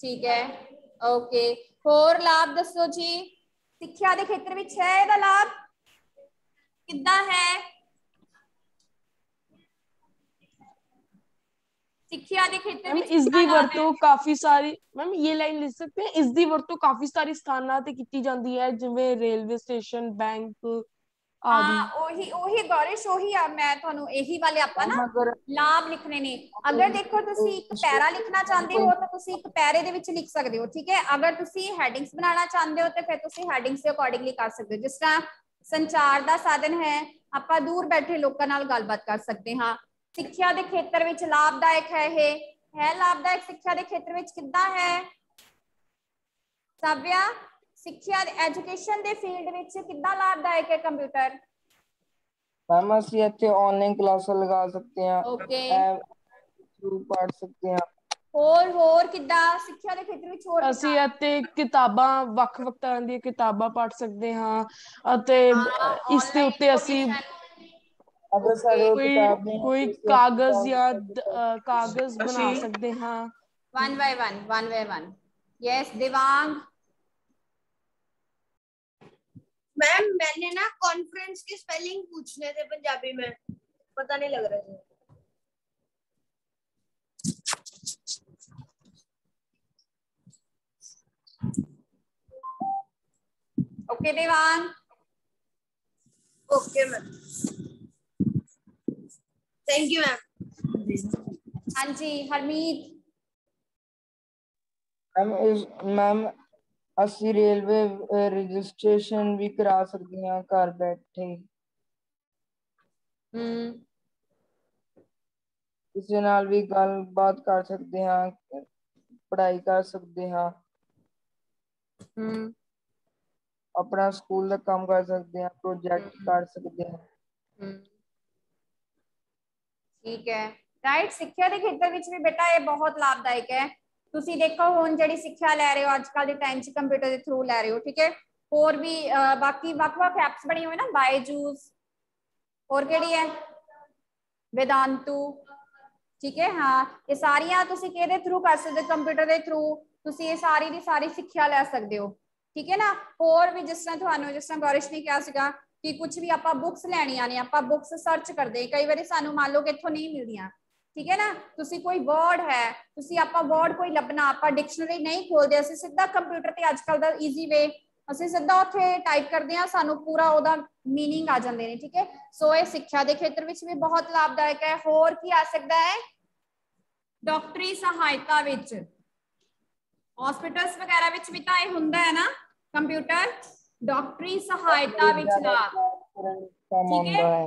ਠੀਕ ਹੈ ਓਕੇ ਹੋਰ ਲਾਭ ਦੱਸੋ ਜੀ ਸਿੱਖਿਆ ਦੇ ਖੇਤਰ ਵਿੱਚ ਹੈ ਇਹਦਾ ਲਾਭ ਕਿੱਦਾਂ ਹੈ ਸਿੱਖਿਆ ਦੇ ਖੇਤਰ ਮੈਮ ਵਿੱਚ ਇਸ ਕਿੱਦਾਂ ਦੀ ਲਾਭ ਹੈ? ਵਰਤੋਂ ਕਾਫੀ ਸਾਰੀ ਮੈਮ ਇਹ ਲਾਈਨ ਲਿਖ ਸਕਦੇ ਹਾਂ ਇਸ ਦੀ ਵਰਤੋਂ ਕਾਫੀ ਸਾਰੀ ਸਥਾਨਾਂ ਤੇ ਕੀਤੀ ਜਾਂਦੀ ਹੈ ਜਿਵੇਂ ਰੇਲਵੇ ਸਟੇਸ਼ਨ ਬੈਂਕ ਆਦਿ ਹਾਂ ਉਹੀ ਉਹੀ ਗੌਰਿਸ਼ ਉਹੀ ਆ ਮੈਂ ਤੁਹਾਨੂੰ ਇਹੀ ਵਾਲੇ ਆਪਾਂ ਨਾ ਲਾਭ ਲਿਖਣੇ ਨੇ। ਅਗਰ ਦੇਖੋ ਤੁਸੀਂ ਇੱਕ ਪੈਰਾ ਲਿਖਣਾ ਚਾਹੁੰਦੇ ਹੋ ਤਾਂ ਤੁਸੀਂ ਇੱਕ ਪੈਰੇ ਦੇ ਵਿੱਚ ਲਿਖ ਸਕਦੇ ਹੋ ਠੀਕ ਹੈ? ਅਗਰ ਤੁਸੀਂ ਹੈਡਿੰਗਸ ਬਣਾਉਣਾ ਚਾਹੁੰਦੇ ਹੋ ਤਾਂ ਫਿਰ ਤੁਸੀਂ ਹੈਡਿੰਗਸ ਦੇ ਅਕੋਰਡਿੰਗਲੀ ਕਰ ਸਕਦੇ ਹੋ। ਜਿਸ ਤਰ੍ਹਾਂ ਸੰਚਾਰ ਦਾ ਸਾਧਨ ਹੈ ਆਪਾਂ ਦੂਰ ਬੈਠੇ ਲੋਕਾਂ ਨਾਲ ਗੱਲਬਾਤ ਕਰ ਸਕਦੇ ਹਾਂ। ਸਿੱਖਿਆ ਦੇ ਖੇਤਰ ਵਿੱਚ ਲਾਭਦਾਇਕ ਹੈ ਇਹ। ਹੈ ਲਾਭਦਾਇਕ ਸਿੱਖਿਆ ਦੇ ਖੇਤਰ ਵਿੱਚ ਕਿੱਦਾਂ ਹੈ? ਸਾਵਿਆ ਸਿੱਖਿਆ ਐਜੂਕੇਸ਼ਨ ਦੇ ਫੀਲਡ ਵਿੱਚ ਕਿੱਦਾਂ ਲਾਭਦਾਇਕ ਹੈ ਕੰਪਿਊਟਰ ਮੈਮ ਅਸੀਂ ਇੱਥੇ ਆਨਲਾਈਨ ਕਲਾਸਾਂ ਲਗਾ ਸਕਦੇ ਹਾਂ ਓਕੇ ਥਰੂ ਪੜ੍ਹ ਸਕਦੇ ਹਾਂ ਹੋਰ ਹੋਰ ਕਿੱਦਾਂ ਸਿੱਖਿਆ ਦੇ ਖੇਤਰ ਵਿੱਚ ਹੋਰ ਅਸੀਂ ਕਿੱਦਾਂ? ਅਤੇ ਕਿਤਾਬਾਂ ਵੱਖ-ਵੱਖ ਤਰ੍ਹਾਂ ਦੀਆਂ ਕਿਤਾਬਾਂ ਪੜ੍ਹ ਸਕਦੇ ਹਾਂ ਅਤੇ ਹਾਂ, ਇਸ ਦੇ online ਉੱਤੇ ਅਸੀਂ information ਅਗਰ ਸਾਡੇ ਕੋਲ ਕੋਈ ਕਿਤਾਬ ਨਹੀਂ ਹੈ ਕੋਈ ਤਾਂ ਅਸੀਂ ਕਾਗਜ਼ ਕਿਤਾਬ ਜਾਂ ਪੜ੍ਹ ਦ- ਸਕਦੇ ਅ, ਕਾਗਜ਼ ਬਣਾ ਅਸੀਂ- ਸਕਦੇ ਹਾਂ one by one one by one yes devang ma'am मैंने ना कॉन्फ्रेंस के स्पेलिंग पूछने थे पंजाबी में। पता नहीं लग रहा है okay Devan okay ma'am thank you ma'am हाँ जी हरमीत। मैम मैम ਅਸੀਂ ਰੇਲਵੇ ਰਜਿਸਟ੍ਰੇਸ਼ਨ ਵੀ ਕਰਾ ਸਕਦੇ ਹਾਂ ਘਰ ਬੈਠੇ ਹਮ ਕਿਸੇ ਨਾਲ ਵੀ ਗੱਲਬਾਤ ਕਰ ਸਕਦੇ ਹਾਂ ਪੜ੍ਹਾਈ ਕਰ ਸਕਦੇ ਹਾਂ ਹਮ ਆਪਣਾ ਸਕੂਲ ਦਾ ਕੰਮ ਕਰ ਸਕਦੇ ਹਾਂ ਪ੍ਰੋਜੈਕਟ ਕਰ ਸਕਦੇ ਹਾਂ ਹਮ ਠੀਕ ਹੈ ਰਾਈਟ ਸਿੱਖਿਆ ਦੇ ਖੇਤਰ ਵਿੱਚ ਵੀ ਬੇਟਾ ਇਹ ਬਹੁਤ ਲਾਭਦਾਇਕ ਹੈ ਤੁਸੀਂ ਦੇਖੋ, ਹੁਣ ਜਿਹੜੀ ਸਿੱਖਿਆ ਲੈ ਰਹੇ ਹੋ ਅੱਜ ਕੱਲ ਦੇ ਟਾਈਮ 'ਚ ਕੰਪਿਊਟਰ ਦੇ ਥਰੂ ਲੈ ਰਹੇ ਹੋ, ਠੀਕ ਹੈ? ਹੋਰ ਵੀ ਬਾਕੀ ਵੱਖ-ਵੱਖ ਬਣੀ ਹੋਈ ਨਾ ਬਾਇਜੂਸ ਹੋਰ ਕਿਹੜੀ ਹੈ? ਵੇਦਾਂਤੂ ਠੀਕ ਹੈ? ਹਾਂ, ਇਹ ਸਾਰੀਆਂ ਤੁਸੀਂ ਕਿਹਦੇ ਥਰੂ ਕਰ ਸਕਦੇ ਹੋ? ਕੰਪਿਊਟਰ ਦੇ ਥਰੂ ਤੁਸੀਂ ਇਹ ਸਾਰੀ ਦੀ ਸਾਰੀ ਸਿੱਖਿਆ ਲੈ ਸਕਦੇ ਹੋ, ਠੀਕ ਹੈ ਨਾ? ਹੋਰ ਵੀ ਜਿਸ ਤਰ੍ਹਾਂ ਤੁਹਾਨੂੰ, ਜਿਸ ਤਰ੍ਹਾਂ ਗੌਰਿਸ਼ ਨੇ ਕਿਹਾ ਸੀਗਾ ਕਿ ਕੁਝ ਵੀ ਆਪਾਂ ਬੁੱਕਸ ਲੈਣੀਆਂ ਨੇ, ਆਪਾਂ ਬੁੱਕਸ ਸਰਚ ਕਰਦੇ ਕਈ ਵਾਰੀ ਸਾਨੂੰ ਮੰਨ ਲਓ ਕਿ ਇੱਥੋਂ ਨਹੀਂ ਮਿਲਦੀਆਂ। ਠੀਕ ਹੈ ਨਾ ਤੁਸੀਂ ਕੋਈ ਵਰਡ ਹੈ ਤੁਸੀਂ ਆਪਾਂ ਵਰਡ ਕੋਈ ਲੱਭਣਾ ਆਪਾਂ ਡਿਕਸ਼ਨਰੀ ਨਹੀਂ ਖੋਲਦੇ ਅਸੀਂ ਸਿੱਧਾ ਕੰਪਿਊਟਰ ਤੇ ਅੱਜ ਕੱਲ ਦਾ ਈਜ਼ੀ ਵੇ ਅਸੀਂ ਸਿੱਧਾ ਉੱਥੇ ਟਾਈਪ ਕਰਦੇ ਹਾਂ ਸਾਨੂੰ ਪੂਰਾ ਉਹਦਾ मीनिंग ਆ ਜਾਂਦੇ ਨੇ ਠੀਕ ਹੈ ਸੋ ਇਹ ਸਿੱਖਿਆ ਦੇ ਖੇਤਰ ਵਿੱਚ ਵੀ ਬਹੁਤ ਲਾਭਦਾਇਕ ਹੈ ਹੋਰ ਕੀ ਆ ਸਕਦਾ ਹੈ ਡਾਕਟਰੀ ਸਹਾਇਤਾ ਵਿੱਚ ਹਸਪੀਟਲਸ ਵਗੈਰਾ ਵਿੱਚ ਵੀ ਤਾਂ ਇਹ ਹੁੰਦਾ ਹੈ ਨਾ ਕੰਪਿਊਟਰ ਡਾਕਟਰੀ ਸਹਾਇਤਾ ਵਿੱਚ ਲਾਭ ਕੰਮ ਠੀਕ ਹੈ।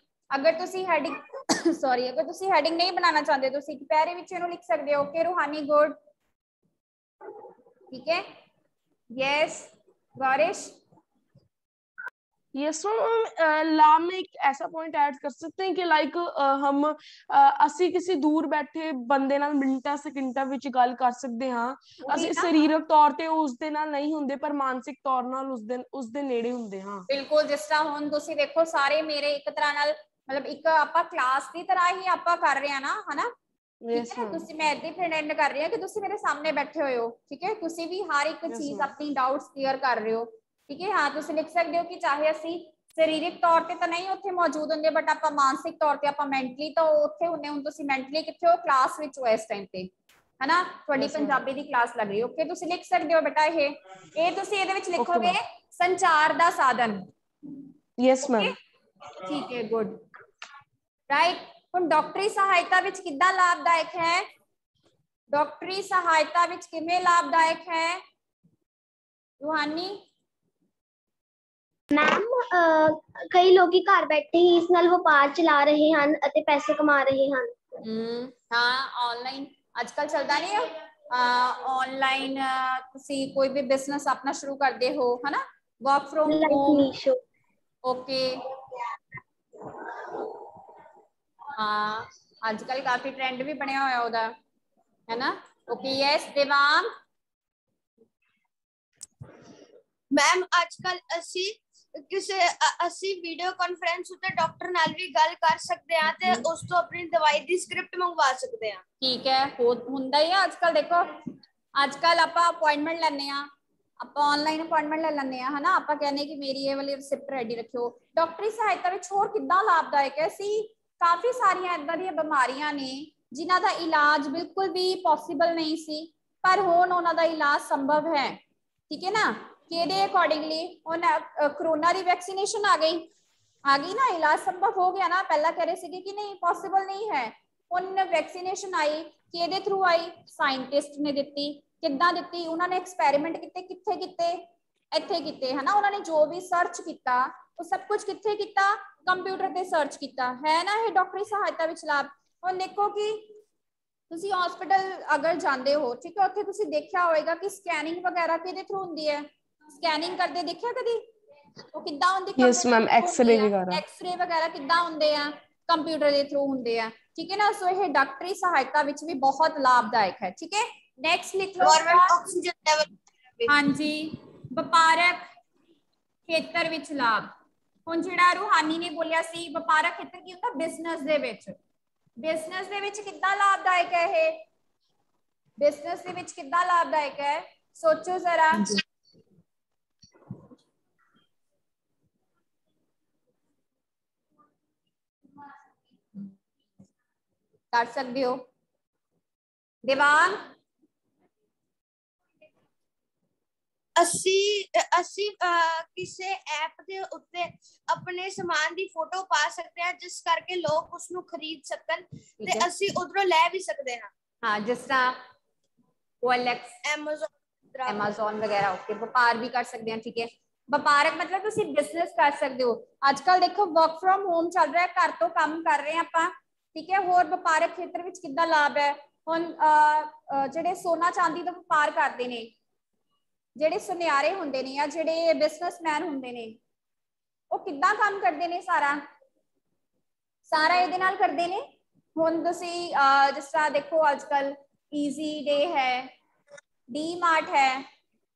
ਅਗਰ ਤੁਸੀਂ ਹੈਡਿੰਗ ਸੌਰੀ ਅਗਰ ਤੁਸੀਂ ਹੈਡਿੰਗ ਨਹੀਂ ਬਣਾਉਣਾ ਚਾਹੁੰਦੇ ਤੁਸੀਂ ਪੈਰੇ ਵਿੱਚ ਇਹਨੂੰ ਲਿਖ ਸਕਦੇ ਹੋ ਓਕੇ ਰੂਹਾਨੀ ਗੁੱਡ ठीक है यस गौरिश यस मैम ला में एक ऐसा पॉइंट ऐड कर सकते हैं कि लाइक हम ਅਸੀਂ ਕਿਸੇ ਦੂਰ ਬੈਠੇ ਬੰਦੇ ਨਾਲ ਮਿੰਟਾਂ ਸਕਿੰਟਾਂ ਵਿੱਚ ਗੱਲ ਕਰ ਸਕਦੇ ਹਾਂ ਅਸੀਂ ਸਰੀਰਕ ਤੌਰ ਤੇ ਉਸ ਦੇ ਨਾਲ ਨਹੀਂ ਹੁੰਦੇ ਪਰ ਮਾਨਸਿਕ ਤੌਰ ਨਾਲ ਉਸ ਦੇ ਉਸ ਦੇ ਨੇੜੇ ਹੁੰਦੇ ਹਾਂ ਬਿਲਕੁਲ ਜਿਸ ਤਰ੍ਹਾਂ ਹੁਣ ਤੁਸੀਂ ਦੇਖੋ ਸਾਰੇ ਮੇਰੇ ਇੱਕ ਤਰ੍ਹਾਂ ਨਾਲ ਮਤਲਬ ਇੱਕ ਆਪਾਂ ਕਲਾਸ ਦੀ ਤਰ੍ਹਾਂ ਹੀ ਆਪਾਂ ਕਰ ਰਹੇ ਆ ਨਾ ਹਨਾ ਠੀਕ ਹੈ ਤੁਸੀਂ ਮੈਂ ਇਦਾਂ ਪ੍ਰਟੈਂਡ ਕਰ ਰਹੀ ਹਾਂ ਕਿ ਤੁਸੀਂ ਮੇਰੇ ਸਾਹਮਣੇ ਬੈਠੇ ਹੋਏ ਹੋ ਠੀਕ ਹੈ ਤੁਸੀਂ ਵੀ ਹਰ ਇੱਕ ਚੀਜ਼ ਆਪਣੀ ਡਾਊਟਸ ਕਲੀਅਰ ਕਰ ਰਹੇ ਹੋ ਠੀਕ ਹੈ ਹਾਂ ਤੁਸੀਂ ਲਿਖ ਸਕਦੇ ਹੋ ਕਿ ਚਾਹੇ ਅਸੀਂ ਸਰੀਰਕ ਤੌਰ ਤੇ ਤਾਂ ਨਹੀਂ ਉੱਥੇ ਮੌਜੂਦ ਹੁੰਦੇ ਬਟ ਆਪਾਂ ਮਾਨਸਿਕ ਤੌਰ ਤੇ ਆਪਾਂ ਮੈਂਟਲੀ ਤਾਂ ਉੱਥੇ ਹੁੰਨੇ ਹੁਣ ਤੁਸੀਂ ਮੈਂਟਲੀ ਕਿੱਥੇ ਹੋ ਕਲਾਸ ਵਿੱਚ ਹੋ ਇਸ ਟਾਈਮ ਤੇ ਹਨਾ ਤੁਹਾਡੀ ਪੰਜਾਬੀ ਦੀ ਕਲਾਸ ਲੱਗ ਰਹੀ ਓਕੇ ਤੁਸੀਂ ਲਿਖ ਸਕਦੇ ਹੋ ਬੇਟਾ ਇਹ ਇਹ ਤੁਸੀਂ ਇਹਦੇ ਵਿੱਚ ਲਿਖੋਗੇ ਸੰਚਾਰ ਦਾ ਸਾਧਨ ਯੈਸ ਮੈਮ ਠੀਕ ਹੈ ਗੁੱਡ ਰਾਈਟ ਹੁਣ ਡਾਕਟਰੀ ਸਹਾਇਤਾ ਵਿੱਚ ਕਿੱਦਾਂ ਲਾਭਦਾਇਕ ਹੈ ਡਾਕਟਰੀ ਸਹਾਇਤਾ ਵਿੱਚ ਕਿਵੇਂ ਲਾਭਦਾਇਕ ਹੈ ਰੂਹਾਨੀ ਮੈਮ ਕਈ ਲੋਕੀ ਘਰ ਬੈਠੇ ਹੀ ਇਸ ਨਾਲ ਵਪਾਰ ਚਲਾ ਰਹੇ ਹਨ ਅਤੇ ਪੈਸੇ ਕਮਾ ਰਹੇ ਹਨ ਹਮ ਹਾਂ ਆਨਲਾਈਨ ਅੱਜਕੱਲ ਚੱਲਦਾ ਨਹੀਂ ਹੈ ਆਨਲਾਈਨ ਤੁਸੀਂ ਕੋਈ ਵੀ ਬਿਜ਼ਨਸ ਆਪਣਾ ਸ਼ੁਰੂ ਕਰਦੇ ਹੋ ਹਨਾ work from like home Meesho okay ਹਾਂ ਅੱਜ ਕੱਲ ਕਾਫੀ ਟ੍ਰੈਂਡ ਵੀ ਬਣਿਆ ਹੋਇਆ ਉਹਦਾ ਹੈ ਨਾ ਓਕੇ ਯੈਸ ਦੇਵਾਂਗ ਮੈਮ ਅੱਜ ਕੱਲ ਅਸੀਂ ਕਿਸੇ ਅਸੀਂ ਵੀਡੀਓ ਕਾਨਫਰੰਸ ਉੱਤੇ ਡਾਕਟਰ ਨਾਲ ਵੀ ਗੱਲ ਕਰ ਸਕਦੇ ਹਾਂ ਤੇ ਉਸ ਤੋਂ ਆਪਣੀ ਦਵਾਈ ਦੀ ਸਕ੍ਰਿਪਟ ਮੰਗਵਾ ਸਕਦੇ ਹਾਂ। ਠੀਕ ਹੈ ਹੁੰਦਾ ਹੀ ਆ ਅੱਜ ਕੱਲ ਦੇਖੋ ਅੱਜ ਕੱਲ ਆਪਾਂ ਅਪਾਇੰਟਮੈਂਟ ਲੈਣੇ ਆ ਆਪਾਂ ਆਨਲਾਈਨ ਅਪਾਇੰਟਮੈਂਟ ਲੈ ਲੈਂਦੇ ਆ ਹਨਾ? ਆਪਾਂ ਕਹਿੰਦੇ ਕਿ ਮੇਰੀ ਇਹ ਵਾਲੀ ਰਿਸਿਪਟ ਰੈਡੀ ਰੱਖਿਓ। ਡਾਕਟਰੀ ਸਹਾਇਤਾ ਵਿੱਚ ਹੋਰ ਕਿੱਦਾਂ ਲਾਭਦਾਇਕ ਹੈ? ਸੀ ਕਾਫੀ ਸਾਰੀਆਂ ਇਦਾਂ ਦੀਆਂ ਬਿਮਾਰੀਆਂ ਨੇ ਜਿਨ੍ਹਾਂ ਦਾ ਇਲਾਜ ਬਿਲਕੁਲ ਵੀ ਪੋਸੀਬਲ ਨਹੀਂ ਸੀ ਪਰ ਹੁਣ ਉਹਨਾਂ ਦਾ ਇਲਾਜ ਸੰਭਵ ਹੈ ਠੀਕ ਹੈ ਨਾ ਕਿਹਦੇ ਅਕੋਰਡਿੰਗਲੀ ਹੁਣ ਕਰੋਨਾ ਦੀ ਵੈਕਸੀਨੇਸ਼ਨ ਆ ਗਈ ਆ ਗਈ ਨਾ ਇਲਾਜ ਸੰਭਵ ਹੋ ਗਿਆ ਨਾ ਪਹਿਲਾਂ ਕਹਿ ਰਹੇ ਸੀਗੇ ਕਿ ਨਹੀਂ ਪੋਸੀਬਲ ਨਹੀਂ ਹੈ ਹੁਣ ਵੈਕਸੀਨੇਸ਼ਨ ਆਈ ਕਿਹਦੇ ਥਰੂ ਆਈ ਸਾਇੰਟਿਸਟ ਨੇ ਦਿੱਤੀ ਕਿੱਦਾਂ ਦਿੱਤੀ ਉਹਨਾਂ ਨੇ ਐਕਸਪੈਰੀਮੈਂਟ ਕੀਤੇ ਕਿੱਥੇ ਕੀਤੇ ਇੱਥੇ ਕੀਤੇ ਹਨਾ ਉਹਨਾਂ ਨੇ ਜੋ ਵੀ ਸਰਚ ਕੀਤਾ ਉਹ ਸਭ ਕੁਝ ਕਿੱਥੇ ਕੀਤਾ ਕੰਪਿਊਟਰ ਤੇ ਸਰਚ ਕੀਤਾ ਹੈ ਨਾ ਇਹ ਡਾਕਟਰੀ ਸਹਾਇਤਾ ਵਿੱਚ ਲਾਭ ਹੁਣ ਦੇਖੋ ਕਿ ਤੁਸੀਂ ਹਸਪੀਟਲ ਅਗਰ ਜਾਂਦੇ ਹੋ ਠੀਕ ਹੈ ਉੱਥੇ ਤੁਸੀਂ ਦੇਖਿਆ ਹੋਵੇਗਾ ਕਿ ਸਕੈਨਿੰਗ ਵਗੈਰਾ ਕਿਹਦੇ ਥਰੂ ਹੁੰਦੀ ਹੈ ਸਕੈਨਿੰਗ ਕਰਦੇ ਦੇਖਿਆ ਕਦੀ ਉਹ ਕਿੱਦਾਂ ਹੁੰਦੀ ਯੈਸ ਮੈਮ ਐਕਸ-ਰੇ ਵਗੈਰਾ ਐਕਸ-ਰੇ ਵਗੈਰਾ ਕਿੱਦਾਂ ਹੁੰਦੇ ਆ ਕੰਪਿਊਟਰ ਦੇ ਥਰੂ ਹੁੰਦੇ ਆ ਠੀਕ ਹੈ ਨਾ ਸੋ ਇਹ ਡਾਕਟਰੀ ਸਹਾਇਤਾ ਵਿੱਚ ਵੀ ਬਹੁਤ ਲਾਭਦਾਇਕ ਹੈ ਠੀਕ ਹੈ ਨੈਕਸਟ ਲਿਖ ਲਓ ਗਵਰਨਮੈਂਟ ਆਕਸੀਜਨ ਲੈਵਲ ਹਾਂਜੀ ਵਪਾਰਕ ਖੇਤਰ ਵਿੱਚ ਲਾਭ ਹੁਣ ਜਿਹੜਾ ਰੂਹਾਨੀ ਨੇ ਬੋਲਿਆ ਸੀ ਵਪਾਰਕ ਖੇਤਰ ਕੀ ਹੁੰਦਾ ਬਿਜ਼ਨਸ ਦੇ ਵਿੱਚ ਬਿਜ਼ਨਸ ਦੇ ਵਿੱਚ ਕਿੱਦਾਂ ਲਾਭਦਾਇਕ ਹੈ ਇਹ ਬਿਜ਼ਨਸ ਦੇ ਵਿੱਚ ਕਿੱਦਾਂ ਲਾਭਦਾਇਕ ਹੈ ਸੋਚੋ ਜ਼ਰਾ ਕਰ ਸਕਦੇ ਹੋ ਦਿਵਾਂਗ ਅਸੀਂ ਅਸੀਂ ਕਿਸੇ ਐਪ ਦੇ ਉੱਤੇ ਆਪਣੇ ਸਮਾਨ ਦੀ ਫੋਟੋ ਪਾ ਸਕਦੇ ਹਾਂ ਜਿਸ ਕਰਕੇ ਲੋਕ ਉਸ ਨੂੰ ਖਰੀਦ ਸਕਣ ਤੇ ਅਸੀਂ ਉਧਰੋਂ ਲੈ ਵੀ ਸਕਦੇ ਹਾਂ। ਹਾਂ ਜਿਸ ਤਰ੍ਹਾਂ OLX Amazon Amazon ਵਗੈਰਾ ਓਕੇ ਵਪਾਰ ਵੀ ਕਰ ਸਕਦੇ ਹਾਂ ਠੀਕ ਹੈ। ਵਪਾਰਕ ਮਤਲਬ ਤੁਸੀਂ ਬਿਜ਼ਨਸ ਕਰ ਸਕਦੇ ਹੋ। ਅੱਜ ਕੱਲ ਦੇਖੋ ਵਰਕ ਫਰਮ ਹੋਮ ਚੱਲ ਰਿਹਾ ਘਰ ਤੋਂ ਕੰਮ ਕਰ ਰਹੇ ਆਪਾਂ ਠੀਕ ਹੈ। ਹੋਰ ਵਪਾਰਕ ਖੇਤਰ ਵਿੱਚ ਕਿੱਦਾਂ ਲਾਭ ਹੈ? ਹੁਣ ਜਿਹੜੇ ਸੋਨਾ ਚਾਂਦੀ ਦਾ ਵਪਾਰ ਕਰਦੇ ਨੇ ਜਿਹੜੇ ਸੁਨਿਆਰੇ ਹੁੰਦੇ ਨੇ ਜਾਂ ਜਿਹੜੇ ਬਿਜ਼ਨਸਮੈਨ ਹੁੰਦੇ ਨੇ ਉਹ ਕਿੱਦਾਂ ਕੰਮ ਕਰਦੇ ਨੇ ਸਾਰਾ ਸਾਰਾ ਇਹਦੇ ਨਾਲ ਕਰਦੇ ਨੇ ਹੁਣ ਤੁਸੀਂ ਅਹ, ਜਿਸ ਤਰ੍ਹਾਂ ਦੇਖੋ ਅੱਜ ਕੱਲ ਈਜ਼ੀ ਡੇ ਹੈ ਡੀ ਮਾਰਟ ਹੈ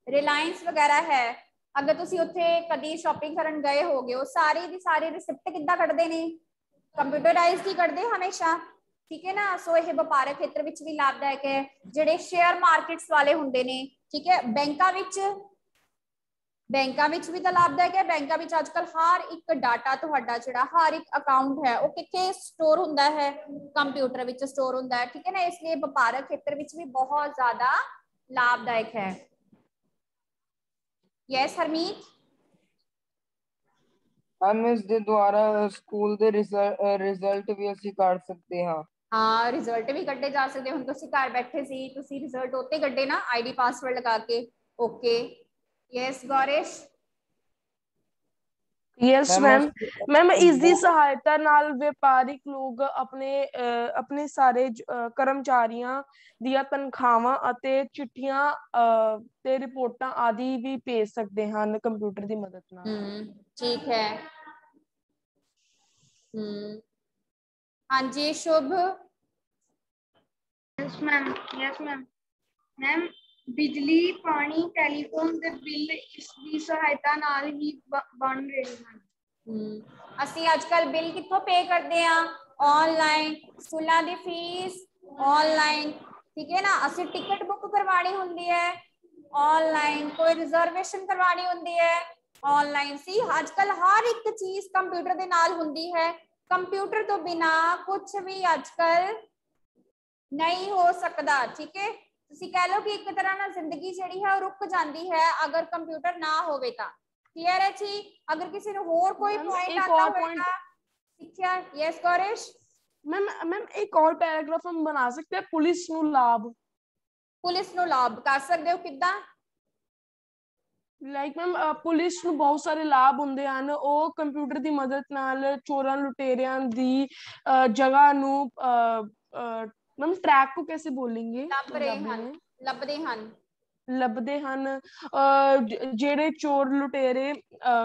ਰਿਲਾਇੰਸ ਵਗੈਰਾ ਹੈ ਅਗਰ ਤੁਸੀਂ ਉੱਥੇ ਕਦੀ ਸ਼ਾਪਿੰਗ ਕਰਨ ਗਏ ਹੋਗੇ ਉਹ ਸਾਰੀ ਦੀ ਸਾਰੀ ਰਿਸਿਪਟ ਕਿੱਦਾਂ ਕੱਢਦੇ ਨੇ ਕੰਪਿਊਟਰਾਈਜ਼ਡ ਹੀ ਕੱਢਦੇ ਹਮੇਸ਼ਾ ਠੀਕ ਹੈ ਨਾ ਸੋ ਇਹ ਵਪਾਰਕ ਖੇਤਰ ਵਿੱਚ ਵੀ ਲਾਭਦਾਇਕ ਹੈ ਜਿਹੜੇ ਸ਼ੇਅਰ ਮਾਰਕੀਟਸ ਵਾਲੇ ਹੁੰਦੇ ਨੇ ठीक है? बैंकों बैंकों भी तो लाभदायक है, बैंकों अचक हर एक डाटा तो जरा हर एक अकाउंट है वह कितने स्टोर हों? कंप्यूटर स्टोर हों, ठीक है ना? इसलिए व्यापारक खेत्र भी बहुत ज़्यादा लाभदायक है। यस हरमीत द्वारा स्कूल रिज़ल्ट भी कर सकते हाँ। ਹਾਂ ਰਿਜ਼ਲਟ ਵੀ ਕੱਢੇ ਜਾ ਸਕਦੇ। ਹੁਣ ਤੁਸੀਂ ਘਰ ਬੈਠੇ ਸੀ ਤੁਸੀਂ ਰਿਜ਼ਲਟ ਉੱਤੇ ਕੱਢੇ ਨਾ ਆਈਡੀ ਪਾਸਵਰਡ ਲਗਾ ਕੇ। Okay yes Gauresh yes ma'am ma'am ਇਸ ਦੀ ਸਹਾਇਤਾ ਨਾਲ ਵਪਾਰਿਕ ਲੋਕ ਆਪਣੇ ਆਪਣੇ ਸਾਰੇ ਕਰਮਚਾਰੀਆਂ ਦੀਆਂ ਤਨਖਾਹਾਂ ਅਤੇ ਚਿੱਠੀਆਂ ਤੇ ਰਿਪੋਰਟਾਂ ਆਦਿ ਵੀ ਭੇਜ ਸਕਦੇ ਹਨ ਕੰਪਿਊਟਰ ਦੀ ਮਦਦ ਨਾਲ। ਠੀਕ ਹੈ। ਹਮ ਹਾਂਜੀ Shubh yes ma'am yes ma'am ma'am ਬਿਜਲੀ ਪਾਣੀ ਟੈਲੀਫੋਨ ਦੇ ਬਿੱਲ ਇਸ ਦੀ ਸਹਾਇਤਾ ਨਾਲ ਹੀ ਬ- ਬਣ ਰਹੇ ਹਨ ਹਮ ਅਸੀਂ ਅੱਜ ਕੱਲ ਬਿੱਲ ਕਿੱਥੋਂ ਪੇ ਕਰਦੇ ਆ ਆਨਲਾਈਨ ਸਕੂਲਾਂ ਦੀ ਫੀਸ ਆਨਲਾਈਨ ਠੀਕ ਹੈ ਨਾ ਅਸੀਂ ਟਿਕਟ ਬੁੱਕ ਕਰਵਾਣੀ ਹੁੰਦੀ ਹੈ ਆਨਲਾਈਨ ਕੋਈ ਰਿਜ਼ਰਵੇਸ਼ਨ ਕਰਵਾਣੀ ਹੁੰਦੀ ਹੈ ਆਨਲਾਈਨ ਸੀ ਅੱਜ ਕੱਲ ਹਰ ਇੱਕ ਚੀਜ਼ ਕੰਪਿਊਟਰ ਦੇ ਨਾਲ ਹੁੰਦੀ ਹੈ ਕੰਪਿਊਟਰ ਤੋਂ ਬਿਨਾ ਕੁਝ ਵੀ ਅੱਜ ਕੱਲ ਨਹੀਂ ਹੋ ਸਕਦਾ ਠੀਕ ਹੈ ਤੁਸੀਂ ਕਹਿ ਲਓ ਕਿ ਇੱਕ ਤਰ੍ਹਾਂ ਨਾਲ ਜ਼ਿੰਦਗੀ ਜਿਹੜੀ ਹੈ ਉਹ ਰੁਕ ਜਾਂਦੀ ਹੈ ਅਗਰ ਕੰਪਿਊਟਰ ਨਾ ਹੋਵੇ ਤਾਂ ਕਲੀਅਰ ਹੈ ਜੀ ਅਗਰ ਕਿਸੇ ਨੂੰ ਹੋਰ ਕੋਈ Ma'am, ਪੁਆਇੰਟ ਇੱਕ ਆਤਾ और ਹੋਵੇਗਾ ਸਿੱਖਿਆ ਯੈਸ ਗੌਰੇਸ਼ मैम मैम एक और पैराग्राफ हम बना सकते हैं पुलिस ਨੂੰ ਲਾਭ ਪੁਲਿਸ ਨੂੰ ਲਾਭ ਕਰ ਸਕਦੇ ਹੋ ਕਿੱਦਾਂ ਲਾਈਕ ਮੈਮ ਪੁਲਿਸ ਨੂੰ ਬਹੁਤ ਸਾਰੇ ਲਾਭ ਹੁੰਦੇ ਹਨ। ਉਹ ਕੰਪਿਊਟਰ ਦੀ ਮਦਦ ਨਾਲ ਚੋਰਾਂ ਲੁਟੇਰਿਆਂ ਦੀ ਜਗ੍ਹਾ ਨੂੰ ਮੈਮ ਟਰੈਕ ਕੋ ਕੈਸੇ ਬੋਲेंगे ਲੱਭਦੇ ਹਨ। ਲੱਭਦੇ ਹਨ। ਜਿਹੜੇ ਚੋਰ ਲੁਟੇਰੇ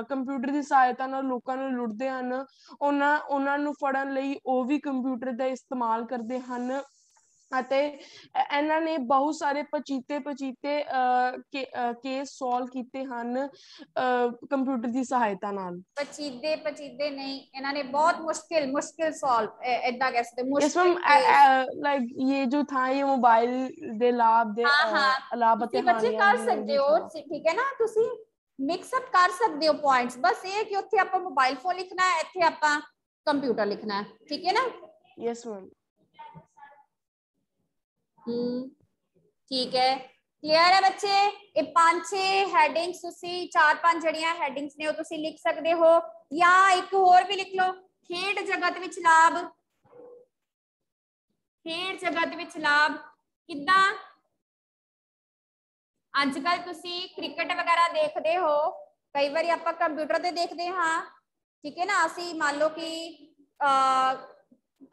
ਕੰਪਿਊਟਰ ਦੀ ਸਹਾਇਤਾ ਨਾਲ ਲੋਕਾਂ ਨੂੰ ਲੁੱਟਦੇ ਹਨ ਉਹਨਾਂ ਉਹਨਾਂ ਨੂੰ ਫੜਨ ਲਈ ਉਹ ਵੀ ਕੰਪਿਊਟਰ ਦਾ ਇਸਤੇਮਾਲ ਕਰਦੇ ਹਨ। ਅਤੇ ਇਹ- ਇਹਨਾਂ ਨੇ ਬਹੁਤ ਸਾਰੇ ਪਚੀਤੇ ਪਚੀਤੇ ਕੇਸ ਸੋਲਵ ਕੀਤੇ ਹਨ ਕੰਪਿਊਟਰ ਦੀ ਸਹਾਇਤਾ ਨਾਲ ਪਚੀਦੇ ਪਚੀਦੇ ਨਹੀਂ ਇਹਨਾਂ ਨੇ ਬਹੁਤ ਮੁਸ਼ਕਿਲ ਮੁਸ਼ਕਿਲ ਸੋਲਵ ਏਦਾਂ ਕਹਿ ਸਕਦੇ ਇਸ ਮੁਸ਼ਕਿਲ में case। ਲਾਈਕ ਇਹ ਜੋ ਥਾ ਇਹ ਮੋਬਾਈਲ ਦੇ ਲਾਭ ਦੇ ਹਾਂ, ਅਹ, ਹਾਂ। ਲਾਭ ਅਤੇ ਤੁਸੀਂ ਬੱਚੇ ਹਾਨੀਆਂ ਕਰ ਜੋ ਸਕਦੇ ਵੀ ਹੋ ਥਾ। ਸੀ- ਠੀਕ ਹੈ ਨਾ ਤੁਸੀਂ ਮਿਕਸ ਅਪ ਕਰ ਸਕਦੇ ਹੋ ਪੁਆਇੰਟਸ ਬਸ ਇਹ ਹੈ ਕਿ ਉੱਥੇ ਆਪਾਂ ਮੋਬਾਈਲ ਫੋਨ ਲਿਖਣਾ ਹੈ ਇੱਥੇ ਆਪਾਂ ਕੰਪਿਊਟਰ ਲਿਖਣਾ ਹੈ ਠੀਕ ਹੈ ਨਾ ਯੈਸ ਮੈਮ ਹਮ ਠੀਕ ਹੈ ਕਲੀਅਰ ਹੈ ਬੱਚੇ ਇਹ ਪੰਜ ਛੇ ਹੈਡਿੰਗਸ ਤੁਸੀਂ ਚਾਰ ਪੰਜ ਜਿਹੜੀਆਂ ਹੈਡਿੰਗਸ ਨੇ ਉਹ ਤੁਸੀਂ ਲਿਖ ਸਕਦੇ ਹੋ ਜਾਂ ਇੱਕ ਹੋਰ ਵੀ ਲਿਖ ਲਓ ਖੇਡ ਜਗਤ ਵਿੱਚ ਲਾਭ ਖੇਡ ਜਗਤ ਵਿੱਚ ਲਾਭ ਕਿੱਦਾਂ ਅੱਜ ਕੱਲ ਤੁਸੀਂ ਕ੍ਰਿਕਟ ਵਗੈਰਾ ਦੇਖਦੇ ਹੋ ਕਈ ਵਾਰੀ ਆਪਾਂ ਕੰਪਿਊਟਰ ਤੇ ਦੇਖਦੇ ਹਾਂ ਠੀਕ ਹੈ ਨਾ ਅਸੀਂ ਮੰਨ ਲਓ ਕਿ ਅਹ